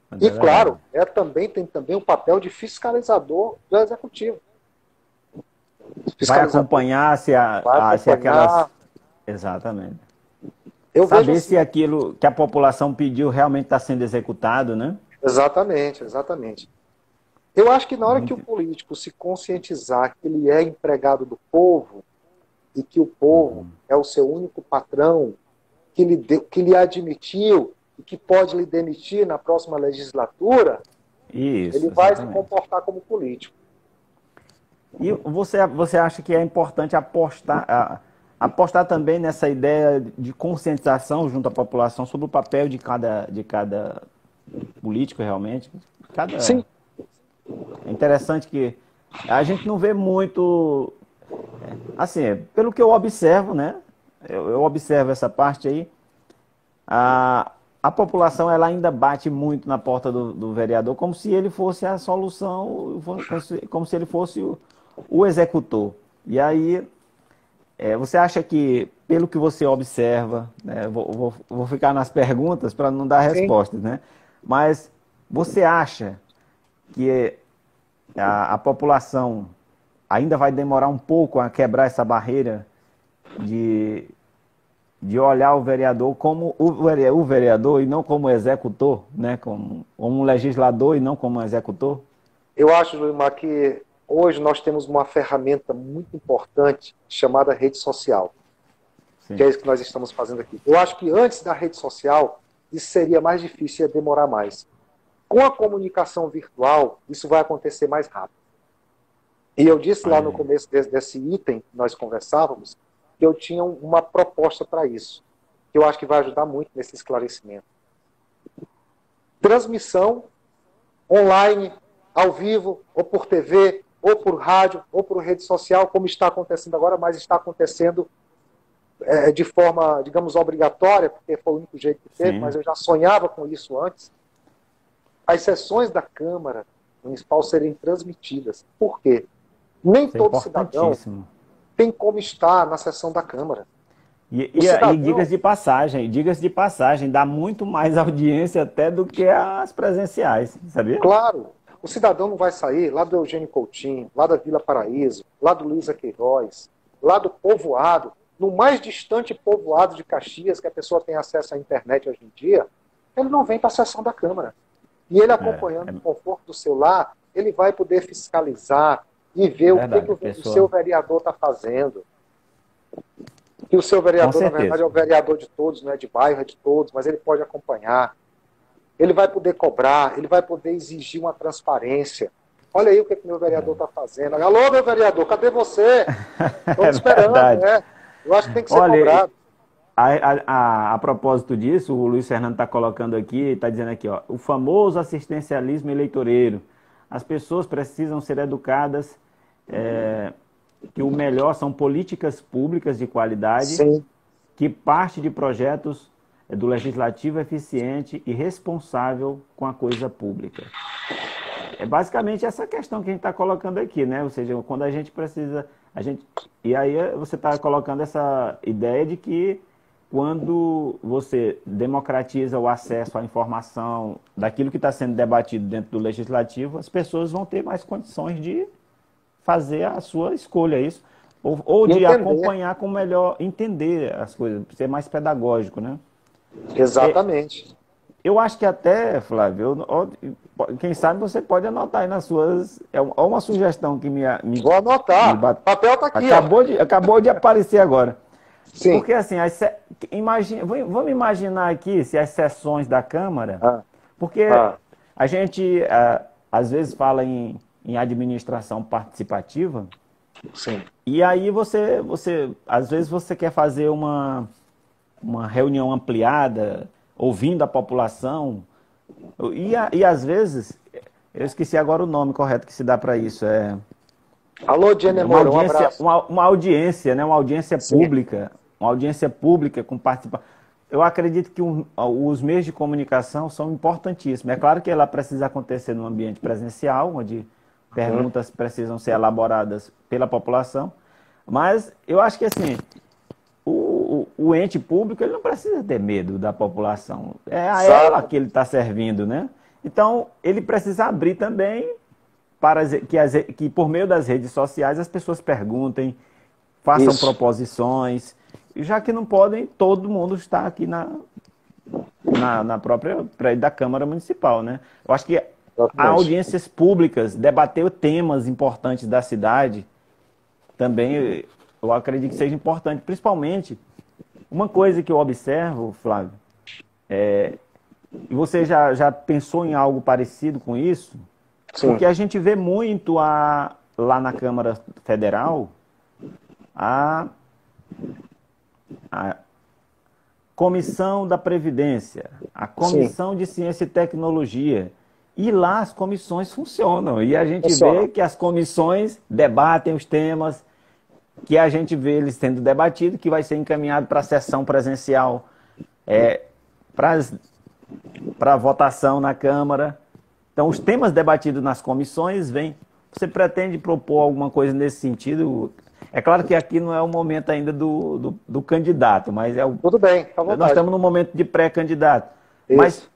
Mas e, é claro, é também, tem também o papel de fiscalizador do executivo. Vai acompanhar se, a, vai acompanhar... se aquelas. Exatamente. Eu Saber assim... se aquilo que a população pediu realmente está sendo executado, né? Exatamente, exatamente. Eu acho que na hora que o político se conscientizar que ele é empregado do povo e que o povo uhum. é o seu único patrão, que lhe, deu, que lhe admitiu e que pode lhe demitir na próxima legislatura, Isso, ele vai se comportar como político. E você, você acha que é importante apostar, apostar também nessa ideia de conscientização junto à população sobre o papel de cada, de cada político realmente? Cada... Sim. É interessante que a gente não vê muito. Assim, pelo que eu observo, né? Eu, eu observo essa parte aí. A, a população ela ainda bate muito na porta do, do vereador como se ele fosse a solução, como se ele fosse o, o executor. E aí, é, você acha que, pelo que você observa, né, vou, vou, vou ficar nas perguntas para não dar respostas, né? Mas você acha que a, a população ainda vai demorar um pouco a quebrar essa barreira de, de olhar o vereador como o, o vereador e não como executor, né? como, como um legislador e não como um executor? Eu acho, Luimar, que hoje nós temos uma ferramenta muito importante chamada rede social. Sim. Que é isso que nós estamos fazendo aqui. Eu acho que antes da rede social, isso seria mais difícil e ia demorar mais. Com a comunicação virtual, isso vai acontecer mais rápido. E eu disse lá no começo desse, desse item que nós conversávamos que eu tinha uma proposta para isso, que eu acho que vai ajudar muito nesse esclarecimento. Transmissão online, ao vivo, ou por TV, ou por rádio, ou por rede social, como está acontecendo agora, mas está acontecendo é, de forma, digamos, obrigatória, porque foi o único jeito que teve, Sim. mas eu já sonhava com isso antes as sessões da Câmara Municipal serem transmitidas. Por quê? Nem Isso é todo é cidadão tem como estar na sessão da Câmara. E, e, cidadão... e digas de passagem, digas de passagem, dá muito mais audiência até do que as presenciais, sabia? Claro. O cidadão não vai sair lá do Eugênio Coutinho, lá da Vila Paraíso, lá do Luiza Queiroz, lá do povoado, no mais distante povoado de Caxias, que a pessoa tem acesso à internet hoje em dia, ele não vem para a sessão da Câmara. E ele acompanhando é, é... o conforto do seu lar, ele vai poder fiscalizar e ver Verdade, o que, que o, pessoa... o seu vereador está fazendo. Que o seu vereador, na verdade, é o vereador de todos, não é de bairro, é de todos, mas ele pode acompanhar. Ele vai poder cobrar, ele vai poder exigir uma transparência. Olha aí o que, que meu vereador está fazendo. Alô, meu vereador, cadê você? Estou é esperando, né? Eu acho que tem que ser Olha, cobrado. A, a, a, propósito disso, o Luiz Fernando está colocando aqui, está dizendo aqui, ó, o famoso assistencialismo eleitoreiro. As pessoas precisam ser educadas é, que o melhor são políticas públicas de qualidade, Sim. que parte de projetos é, do legislativo eficiente e responsável com a coisa pública. É basicamente essa questão que a gente está colocando aqui, né? Ou seja, quando a gente precisa, a gente e aí você está colocando essa ideia de que quando você democratiza o acesso à informação daquilo que está sendo debatido dentro do legislativo, as pessoas vão ter mais condições de fazer a sua escolha, é isso? Ou, ou de entender. acompanhar com melhor, entender as coisas, ser mais pedagógico, né? Exatamente. É, eu acho que até, Flávio, eu, quem sabe você pode anotar aí nas suas. É uma sugestão que me. me Vou anotar. Me bate... O papel está aqui. Acabou de, acabou de aparecer agora. Sim. Porque assim, as, imagine, vamos imaginar aqui se as sessões da Câmara, ah. porque ah. a gente ah, às vezes fala em, em administração participativa. Sim. E aí você, você, às vezes você quer fazer uma, uma reunião ampliada, ouvindo a população, e, e às vezes, eu esqueci agora o nome correto que se dá para isso, é... Alô, Jenny uma audiência, um uma, uma, audiência, né? uma audiência Sim. pública, uma audiência pública com participação. Eu acredito que um, os meios de comunicação são importantíssimos. É claro que ela precisa acontecer no ambiente presencial, onde perguntas uhum. precisam ser elaboradas pela população, mas eu acho que assim, o, o, o, ente público ele não precisa ter medo da população. É a Sabe. ela que ele está servindo, né? Então, ele precisa abrir também para que, as, que por meio das redes sociais as pessoas perguntem, façam Isso. proposições, já que não podem, todo mundo está aqui na, na, na própria prédio da Câmara Municipal, né? Eu acho que há audiências públicas, debater temas importantes da cidade, também eu acredito que seja importante. Principalmente, uma coisa que eu observo, Flávio, é, e você já, já pensou em algo parecido com isso? Sim. Porque a gente vê muito a, lá na Câmara Federal a, a Comissão da Previdência, a Comissão Sim. de Ciência e Tecnologia. E lá as comissões funcionam. E a gente Funciona. vê que as comissões debatem os temas, que a gente vê eles sendo debatidos, que vai ser encaminhado para a sessão presencial, é, para votação na Câmara. Então, os temas debatidos nas comissões vêm. Você pretende propor alguma coisa nesse sentido? É claro que aqui não é o momento ainda do, do, do candidato, mas é o. Tudo bem, Nós estamos no momento de pré-candidato. Mas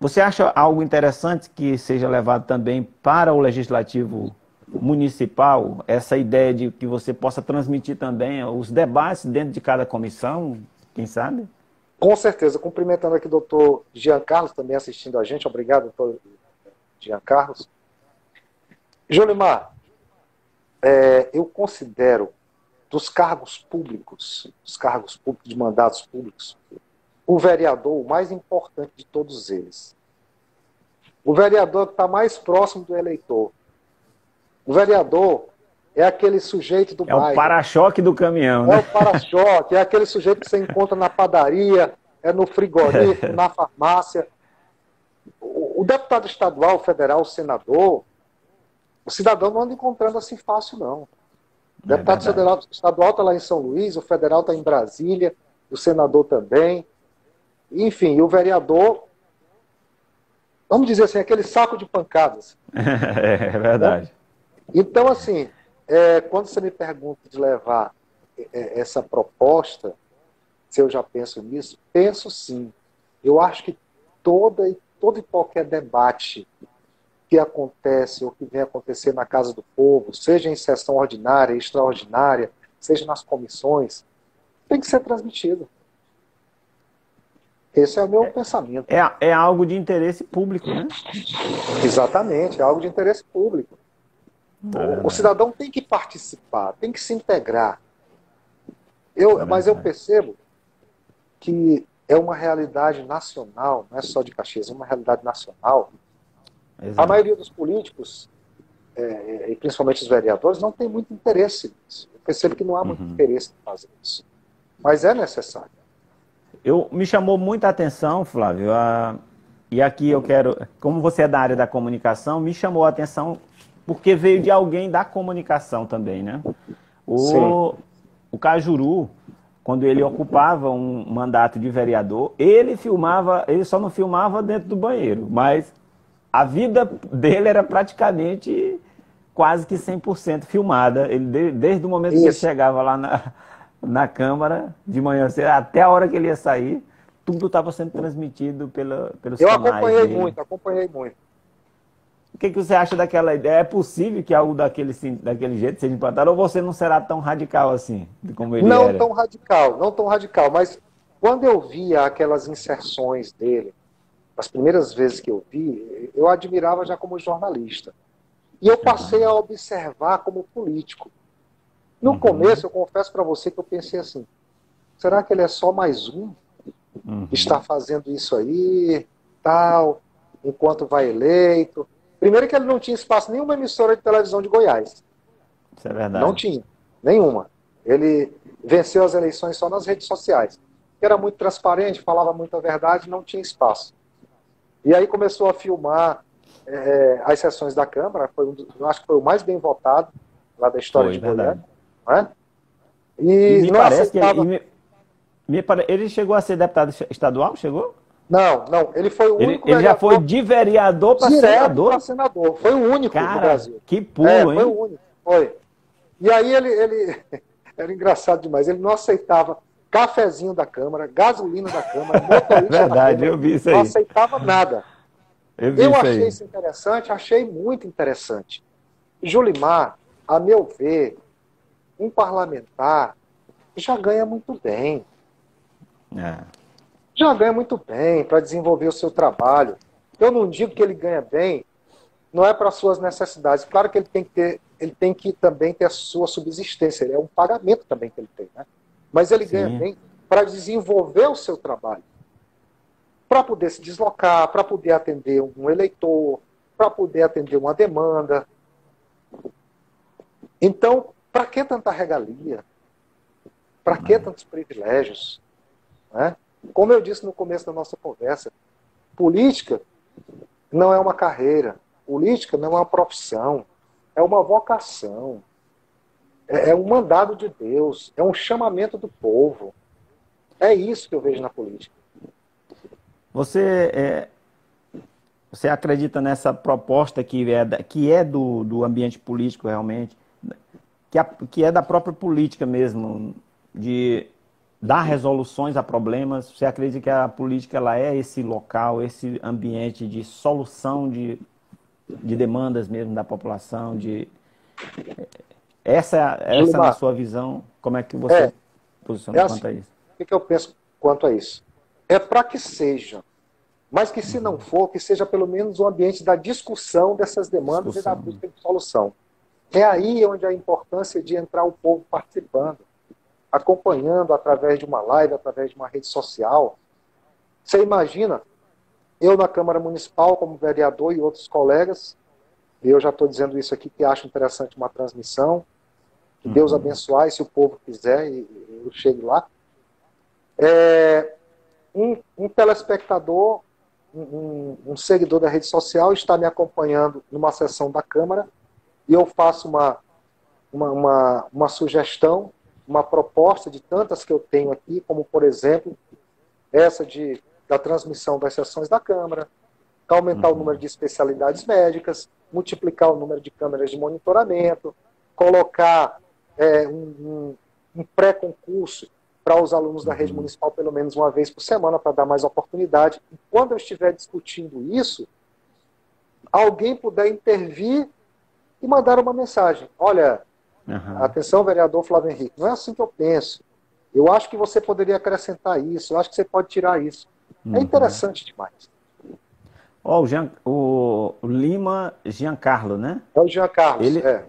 você acha algo interessante que seja levado também para o legislativo municipal? Essa ideia de que você possa transmitir também os debates dentro de cada comissão, quem sabe? Com certeza. Cumprimentando aqui o doutor Jean Carlos, também assistindo a gente. Obrigado, doutor Jean Carlos. Jolimar, é, eu considero dos cargos públicos, dos cargos públicos, de mandatos públicos, o vereador o mais importante de todos eles. O vereador que está mais próximo do eleitor. O vereador é aquele sujeito do é bairro. É o para-choque do caminhão, né? É o para-choque, é aquele sujeito que você encontra na padaria, é no frigorífico, na farmácia. O, o deputado estadual, federal, o senador, o cidadão não anda encontrando assim fácil, não. O é deputado é federal, estadual está lá em São Luís, o federal está em Brasília, o senador também. Enfim, o vereador, vamos dizer assim, aquele saco de pancadas. é verdade. Então, assim, é, quando você me pergunta de levar é, essa proposta, se eu já penso nisso, penso sim. Eu acho que toda, todo e qualquer debate que acontece ou que vem acontecer na Casa do Povo, seja em sessão ordinária, extraordinária, seja nas comissões, tem que ser transmitido. Esse é o meu é, pensamento. É, é algo de interesse público, né? Exatamente, é algo de interesse público. É o, o cidadão tem que participar, tem que se integrar. Eu, é mas eu percebo que é uma realidade nacional, não é só de Caxias, é uma realidade nacional, Exato. A maioria dos políticos, é, é, e principalmente os vereadores, não tem muito interesse nisso. Eu percebo que não há muito uhum. interesse em fazer isso. Mas é necessário. Eu, me chamou muita atenção, Flávio, a, e aqui eu quero, como você é da área da comunicação, me chamou a atenção porque veio de alguém da comunicação também, né? O, o Cajuru, quando ele ocupava um mandato de vereador, ele filmava, ele só não filmava dentro do banheiro, mas a vida dele era praticamente quase que 100% filmada. Ele, desde o momento Isso. que ele chegava lá na, na Câmara, de manhã até a hora que ele ia sair, tudo estava sendo transmitido pela, pelos Eu canais. Eu acompanhei dele. muito, acompanhei muito. O que, que você acha daquela ideia? É possível que algo daquele, daquele jeito seja implantado ou você não será tão radical assim, como ele não era? tão radical, não tão radical, mas quando eu via aquelas inserções dele, as primeiras vezes que eu vi, eu admirava já como jornalista. E eu passei a observar como político. No uhum. começo, eu confesso para você que eu pensei assim: será que ele é só mais um uhum. que está fazendo isso aí, tal, enquanto vai eleito? Primeiro que ele não tinha espaço nenhuma emissora de televisão de Goiás. Isso é verdade. Não tinha, nenhuma. Ele venceu as eleições só nas redes sociais. Era muito transparente, falava muita verdade, não tinha espaço. E aí começou a filmar é, as sessões da Câmara, foi um, eu acho que foi o mais bem votado lá da história foi, de Goiânia. É? E, e me parece aceitava... que ele, me, me, ele chegou a ser deputado estadual, chegou? Não, não, ele foi o único. Ele, ele já foi de vereador para senador? Para senador, foi o único Cara, no Brasil. Que pulo, é, hein? Foi o único, foi. E aí ele, ele era engraçado demais, ele não aceitava cafezinho da Câmara, gasolina da Câmara, motorista Verdade, da Câmara, eu vi isso aí. não aceitava nada. Eu, eu isso achei aí. isso interessante, achei muito interessante. Julimar, a meu ver, um parlamentar já ganha muito bem. É. Já ganha muito bem para desenvolver o seu trabalho. Eu não digo que ele ganha bem, não é para suas necessidades. Claro que ele tem que ter, ele tem que também ter a sua subsistência. é um pagamento também que ele tem, né? mas ele Sim. ganha bem para desenvolver o seu trabalho. Para poder se deslocar, para poder atender um eleitor, para poder atender uma demanda. Então, para que tanta regalia? Para que tantos privilégios? Né? Como eu disse no começo da nossa conversa, política não é uma carreira, política não é uma profissão, é uma vocação, é, é um mandado de Deus, é um chamamento do povo. É isso que eu vejo na política. Você, é, você acredita nessa proposta que é, que é do, do ambiente político realmente, que, a, que é da própria política mesmo, de dar resoluções a problemas? Você acredita que a política ela é esse local, esse ambiente de solução de, de demandas mesmo da população? De, essa, essa na sua visão, como é que você é, posiciona é assim, quanto a isso? O que eu penso quanto a isso? é para que seja. Mas que se não for, que seja pelo menos um ambiente da discussão dessas demandas discussão. e da busca de solução. É aí onde a importância de entrar o povo participando, acompanhando através de uma live, através de uma rede social. Você imagina, eu na Câmara Municipal, como vereador e outros colegas, eu já estou dizendo isso aqui, que acho interessante uma transmissão, que Deus uhum. abençoe, se o povo quiser, e eu chego lá. É, um, um telespectador, um, um, seguidor da rede social, está me acompanhando numa sessão da Câmara e eu faço uma, uma, uma, uma sugestão, uma proposta de tantas que eu tenho aqui, como, por exemplo, essa de, da transmissão das sessões da Câmara, aumentar uhum. o número de especialidades médicas, multiplicar o número de câmeras de monitoramento, colocar é, um, um, um pré-concurso para os alunos da rede uhum. municipal pelo menos uma vez por semana, para dar mais oportunidade. E quando eu estiver discutindo isso, alguém puder intervir e mandar uma mensagem. Olha, uhum. atenção, vereador Flávio Henrique, não é assim que eu penso. Eu acho que você poderia acrescentar isso, eu acho que você pode tirar isso. É uhum. É interessante demais. Oh, o, Jean, o Lima Giancarlo, né? É o Giancarlo, ele, é.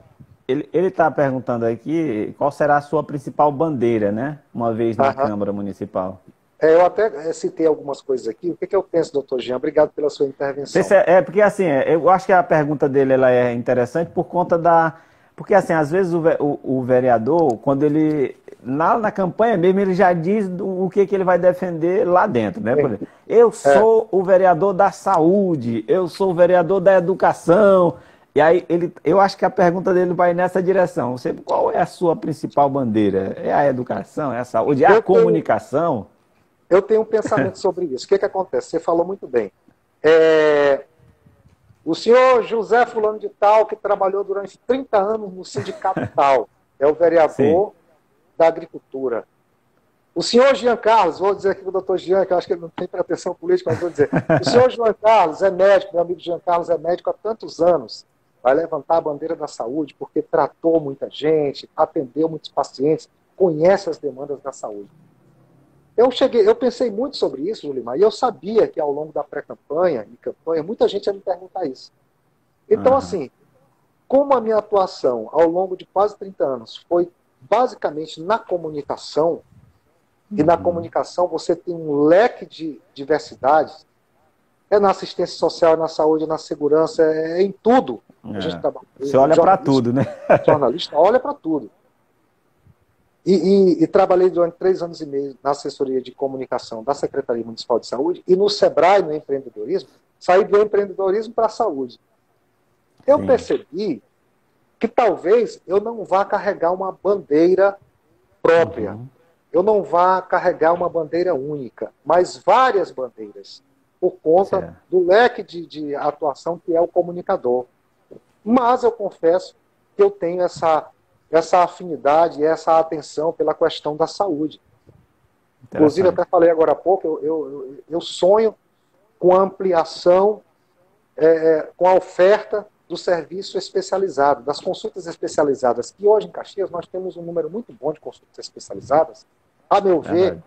Ele está perguntando aqui qual será a sua principal bandeira, né? Uma vez na Câmara Municipal. É, eu até é, citei algumas coisas aqui. O que, que eu penso, doutor Jean? Obrigado pela sua intervenção. É, é, porque assim, é, eu acho que a pergunta dele ela é interessante por conta da. Porque assim, às vezes o, o, o vereador, quando ele. Lá na campanha mesmo, ele já diz o que, que ele vai defender lá dentro, né? Exemplo, eu sou é. o vereador da saúde, eu sou o vereador da educação, e aí, ele, eu acho que a pergunta dele vai nessa direção. Você, qual é a sua principal bandeira? É a educação? É a saúde? É a eu comunicação? Tenho, eu tenho um pensamento sobre isso. O que, que acontece? Você falou muito bem. É, o senhor José Fulano de Tal, que trabalhou durante 30 anos no sindicato tal, é o vereador Sim. da agricultura. O senhor Jean Carlos, vou dizer aqui para o doutor Jean, que eu acho que ele não tem pretensão política, mas vou dizer. O senhor Jean Carlos é médico, meu amigo Jean Carlos é médico há tantos anos vai levantar a bandeira da saúde porque tratou muita gente, atendeu muitos pacientes, conhece as demandas da saúde. Eu cheguei, eu pensei muito sobre isso, Julimar, e eu sabia que ao longo da pré-campanha e campanha, muita gente ia me perguntar isso. Então, uhum. assim, como a minha atuação ao longo de quase 30 anos foi basicamente na comunicação, uhum. e na uhum. comunicação você tem um leque de diversidades, é na assistência social, é na saúde, é na segurança, é em tudo. É. A gente tá, Você olha para tudo, né? jornalista olha para tudo. E, e, e, trabalhei durante três anos e meio na assessoria de comunicação da Secretaria Municipal de Saúde e no SEBRAE, no empreendedorismo, saí do empreendedorismo para a saúde. Eu Sim. percebi que talvez eu não vá carregar uma bandeira própria. Uhum. Eu não vá carregar uma bandeira única, mas várias bandeiras, por conta certo. do leque de, de atuação que é o comunicador. Mas eu confesso que eu tenho essa, essa afinidade essa atenção pela questão da saúde. Inclusive, até falei agora há pouco, eu, eu, eu sonho com a ampliação, é, é, com a oferta do serviço especializado, das consultas especializadas, que hoje em Caxias nós temos um número muito bom de consultas especializadas. A meu ver,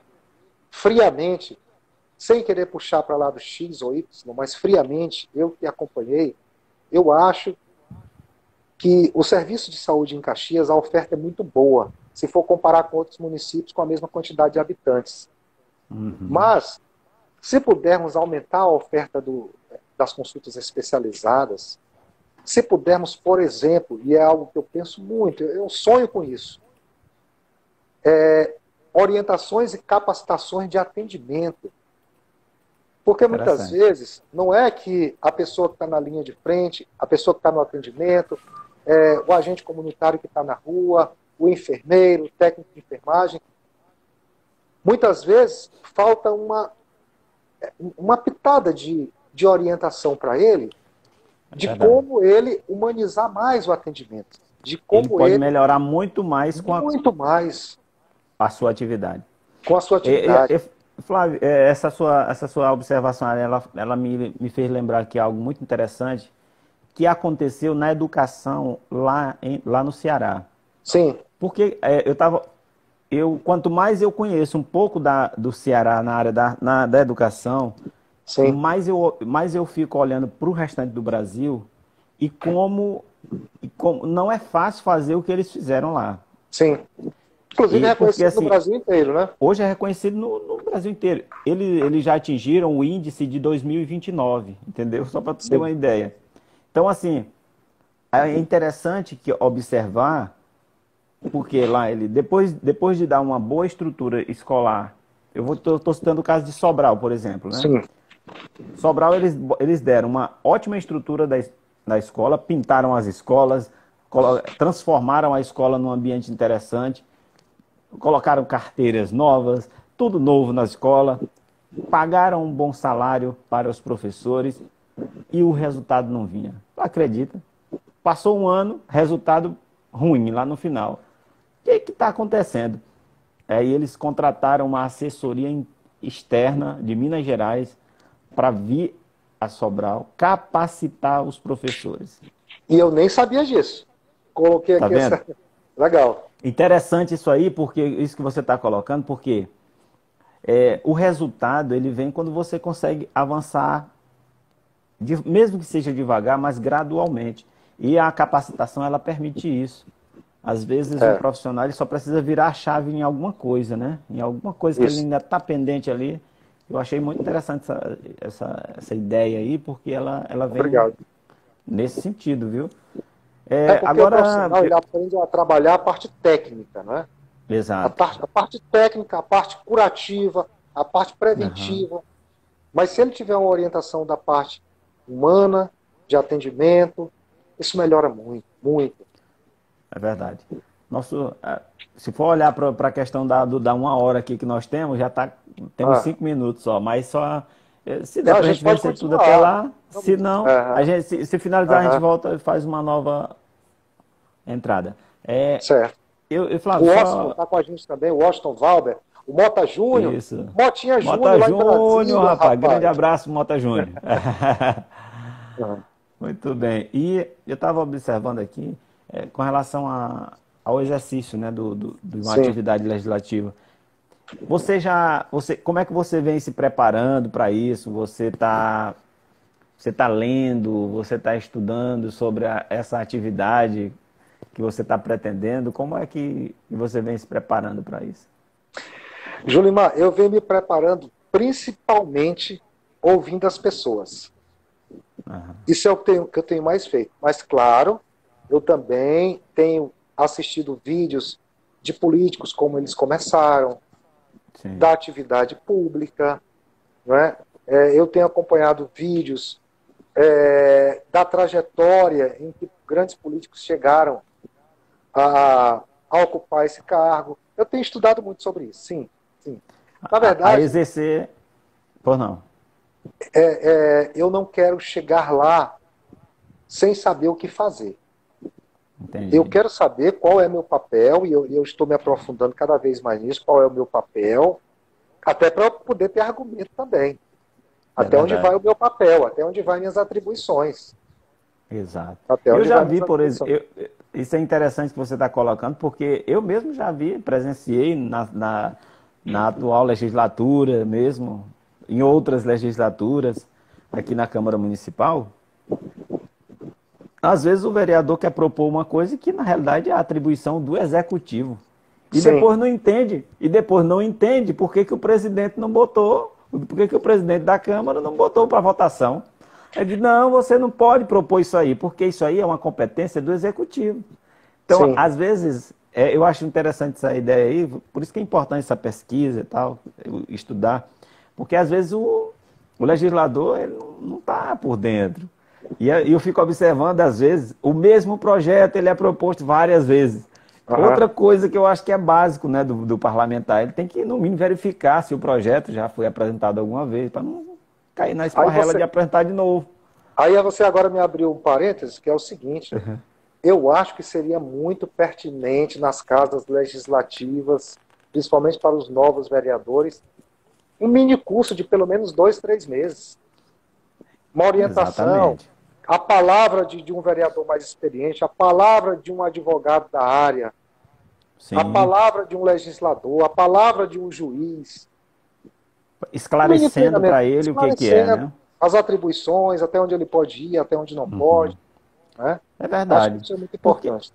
friamente, sem querer puxar para lá do X ou Y, mas friamente, eu que acompanhei, eu acho que o serviço de saúde em Caxias, a oferta é muito boa, se for comparar com outros municípios com a mesma quantidade de habitantes. Uhum. Mas, se pudermos aumentar a oferta do, das consultas especializadas, Se pudermos, por exemplo, e é algo que eu penso muito, eu sonho com isso, é, orientações e capacitações de atendimento. Porque muitas vezes não é que a pessoa que está na linha de frente, a pessoa que está no atendimento, é, o agente comunitário que está na rua, o enfermeiro, o técnico de enfermagem, muitas vezes falta uma, uma pitada de, de orientação para ele de é como ele humanizar mais o atendimento. De como ele pode ele, melhorar muito mais com muito a, mais. a sua atividade. Com a sua atividade. É, é, Flávio, é, essa sua, essa sua observação ela, ela me, me fez lembrar que algo muito interessante que aconteceu na educação lá, em, lá no Ceará. Sim. Porque é, eu estava. Eu, quanto mais eu conheço um pouco da, do Ceará na área da, na, da educação, Sim. mais eu, mais eu fico olhando para o restante do Brasil e como, e como não é fácil fazer o que eles fizeram lá. Sim. Inclusive é reconhecido porque, assim, no Brasil inteiro, né? Hoje é reconhecido no, no Brasil inteiro. Eles, eles já atingiram o índice de 2029, entendeu? Só para ter uma ideia. Então, assim, é interessante que observar, porque lá ele, depois, depois de dar uma boa estrutura escolar, eu estou citando o caso de Sobral, por exemplo, né? Sim. Sobral, eles, eles deram uma ótima estrutura da, da escola, pintaram as escolas, transformaram a escola num ambiente interessante, colocaram carteiras novas, tudo novo na escola, pagaram um bom salário para os professores e o resultado não vinha. Tu acredita? Passou um ano, resultado ruim lá no final. O que está acontecendo? Aí eles contrataram uma assessoria externa de Minas Gerais para vir a Sobral capacitar os professores. E eu nem sabia disso. Coloquei tá aqui vendo? essa. Legal. Interessante isso aí, porque isso que você está colocando, porque é, o resultado ele vem quando você consegue avançar, de, mesmo que seja devagar, mas gradualmente. E a capacitação ela permite isso. Às vezes é. o profissional ele só precisa virar a chave em alguma coisa, né? Em alguma coisa isso. que ele ainda está pendente ali. Eu achei muito interessante essa, essa, essa ideia aí, porque ela, ela vem Obrigado. nesse sentido, viu? É, é agora o ele aprende a trabalhar a parte técnica, né? Exato. A parte, a parte técnica, a parte curativa, a parte preventiva. Uhum. Mas se ele tiver uma orientação da parte humana, de atendimento, isso melhora muito, muito. É verdade. Nosso, é, se for olhar para a questão da, do, da uma hora aqui que nós temos, já tá, temos ah. cinco minutos só, mas só. É, se der para a gente vencer tudo até lá, se não, uhum. a gente, se, se finalizar, uhum. a gente volta e faz uma nova entrada. É, certo. Eu, eu, Flávio, o Washington está com a gente também, o Washington Valber, o Mota Júnior. Isso. Motinha Júnior. Mota Júnior, rapaz, rapaz. Grande abraço, Mota Júnior. Muito bem. E eu estava observando aqui, é, com relação a, ao exercício né, do, do, de uma Sim. atividade legislativa. Você já. Você, como é que você vem se preparando para isso? Você está você tá lendo, você está estudando sobre a, essa atividade que você está pretendendo? Como é que você vem se preparando para isso? Julimar, eu venho me preparando principalmente ouvindo as pessoas. Uhum. Isso é o que eu tenho mais feito. Mas, claro, eu também tenho assistido vídeos de políticos, como eles começaram, Sim. da atividade pública. Não é? É, eu tenho acompanhado vídeos é, da trajetória em que grandes políticos chegaram a, a, ocupar esse cargo. Eu tenho estudado muito sobre isso, sim. sim. Na verdade. A, exercer. Por não. É, é, eu não quero chegar lá sem saber o que fazer. Entendi. Eu quero saber qual é meu papel, e eu, eu, estou me aprofundando cada vez mais nisso, qual é o meu papel, até para eu poder ter argumento também. É até verdade. onde vai o meu papel, até onde vai minhas atribuições. Exato. Até eu já vi, por exemplo, isso é interessante que você está colocando, porque eu mesmo já vi, presenciei na, na, na atual legislatura mesmo, em outras legislaturas, aqui na Câmara Municipal, às vezes o vereador quer propor uma coisa que na realidade é a atribuição do executivo. E Sim. depois não entende. E depois não entende por que, que o presidente não botou, por que, que o presidente da Câmara não botou para votação. Ele diz, não, você não pode propor isso aí, porque isso aí é uma competência do executivo. Então, Sim. às vezes, é, eu acho interessante essa ideia aí, por isso que é importante essa pesquisa e tal, estudar, porque às vezes o, o legislador ele não está por dentro. E eu fico observando, às vezes, o mesmo projeto ele é proposto várias vezes. Uhum. Outra coisa que eu acho que é básico né, do, do, parlamentar, ele tem que, no mínimo, verificar se o projeto já foi apresentado alguma vez, para não cair na esparrela você... de apresentar de novo. Aí você agora me abriu um parênteses, que é o seguinte: uhum. eu acho que seria muito pertinente nas casas legislativas, principalmente para os novos vereadores, um mini curso de pelo menos dois, três meses. Uma orientação. Exatamente a palavra de, de, um vereador mais experiente, a palavra de um advogado da área, Sim. a palavra de um legislador, a palavra de um juiz. Esclarecendo para ele o que, que, é, né? As atribuições, até onde ele pode ir, até onde não uhum. pode. Né? É verdade. isso é muito importante.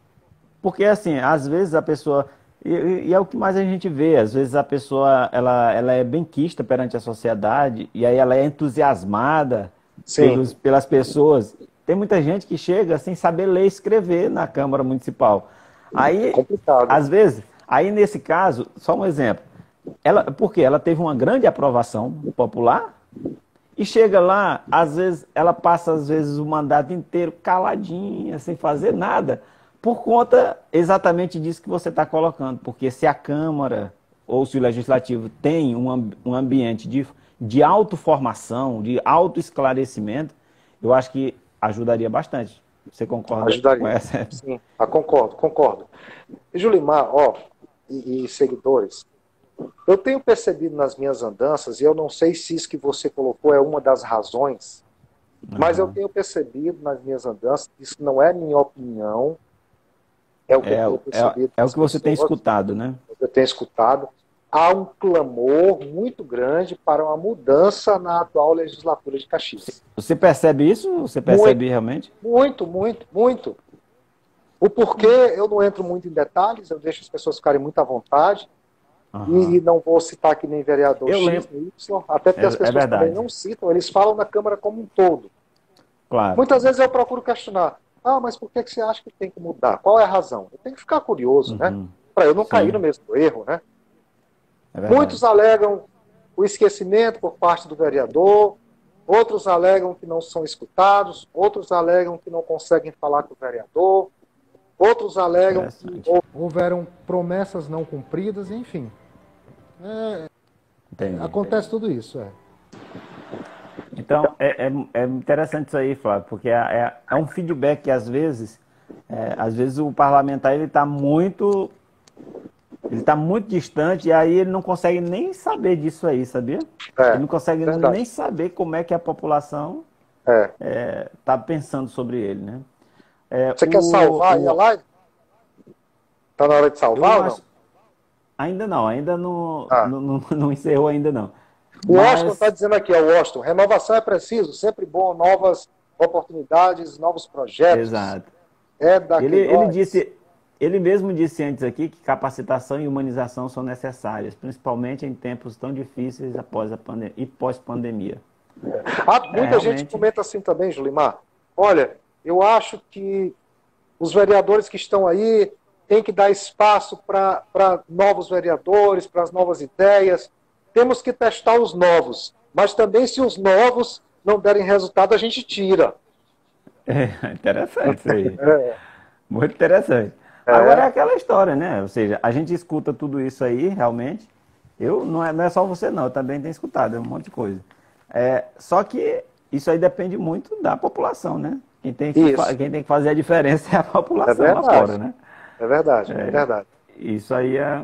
Porque, porque, assim, às vezes a pessoa. E, e, é o que mais a gente vê, às vezes a pessoa ela, ela é benquista perante a sociedade, e aí ela é entusiasmada pelos, pelas pessoas. Tem muita gente que chega sem saber ler e escrever na Câmara Municipal. Aí, Complicado. às vezes, aí nesse caso, só um exemplo. Ela, porque ela teve uma grande aprovação popular e chega lá, às vezes, ela passa às vezes o mandato inteiro caladinha, sem fazer nada, por conta exatamente disso que você está colocando. Porque se a Câmara ou se o Legislativo tem um, um ambiente de de autoformação, de autoesclarecimento, eu acho que ajudaria bastante. Você concorda ajudaria. com essa? Sim, ah, concordo, concordo. Julimar, ó, e, e seguidores, eu tenho percebido nas minhas andanças, e eu não sei se isso que você colocou é uma das razões, uhum. mas eu tenho percebido nas minhas andanças, isso não é minha opinião, é o que é, eu tenho percebido. É, é o que você pessoas, tem escutado, né? Eu tenho escutado há um clamor muito grande para uma mudança na atual legislatura de Caxias. Você percebe isso? Você percebe muito, realmente? Muito, muito, muito. O porquê eu não entro muito em detalhes, eu deixo as pessoas ficarem muito à vontade. Uhum. E, não vou citar aqui nem vereador eu X nem Y, até porque é, as é pessoas é também não citam, eles falam na Câmara como um todo. Claro. Muitas vezes eu procuro questionar. Ah, mas por que, que você acha que tem que mudar? Qual é a razão? Eu tenho que ficar curioso, né? uhum. né? Para eu não Sim. cair no mesmo erro, né? É Muitos alegam o esquecimento por parte do vereador, outros alegam que não são escutados, outros alegam que não conseguem falar com o vereador, outros alegam que houveram promessas não cumpridas, enfim. É, acontece tudo isso. É. Então, é, é, é, interessante isso aí, Flávio, porque é, é, é um feedback que às vezes, é, às vezes o parlamentar ele está muito ele está muito distante e aí ele não consegue nem saber disso aí, sabia? É, ele não consegue verdade. nem saber como é que a população está é. é, tá pensando sobre ele, né? É, Você o, quer salvar o, a live? Está na hora de salvar ou não? Ainda não, ainda não, ah. não, não, não, encerrou ainda não. O Mas... Washington está dizendo aqui, o Washington, renovação é preciso, sempre bom, novas oportunidades, novos projetos. Exato. É daqui ele, ele disse, ele mesmo disse antes aqui que capacitação e humanização são necessárias, principalmente em tempos tão difíceis após a pandemia e pós-pandemia. Ah, muita é, realmente... gente comenta assim também, Julimar. Olha, eu acho que os vereadores que estão aí têm que dar espaço para novos vereadores, para as novas ideias. Temos que testar os novos, mas também se os novos não derem resultado, a gente tira. É interessante isso aí. É. Muito interessante. É. Agora é aquela história, né? Ou seja, a gente escuta tudo isso aí, realmente. Eu não é, não é só você não, eu também tenho escutado, é um monte de coisa. É, só que isso aí depende muito da população, né? Quem tem que, quem tem que fazer a diferença é a população é lá fora, né? É verdade, é, é verdade. Isso aí é.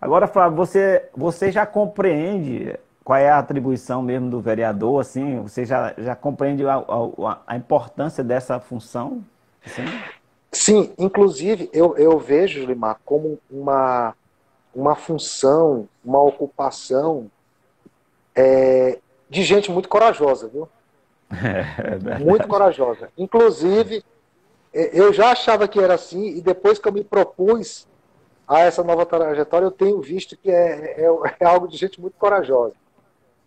Agora, Flávio, você, você já compreende qual é a atribuição mesmo do vereador, assim? Você já, já compreende a, a, a importância dessa função? Assim? Sim, inclusive eu, eu vejo, Limar, como uma, uma função, uma ocupação é, de gente muito corajosa, viu? É, muito corajosa. Inclusive, eu já achava que era assim, e depois que eu me propus a essa nova trajetória, eu tenho visto que é, é, é algo de gente muito corajosa.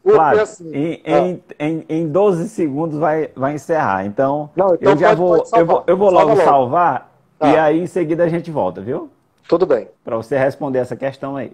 Flávio, assim, em, ah. em, em, em 12 segundos vai, vai encerrar. Então, Não, então eu já pode, vou, pode eu vou, eu vou logo, salvar tá. e aí em seguida a gente volta, viu? Tudo bem. Para você responder essa questão aí.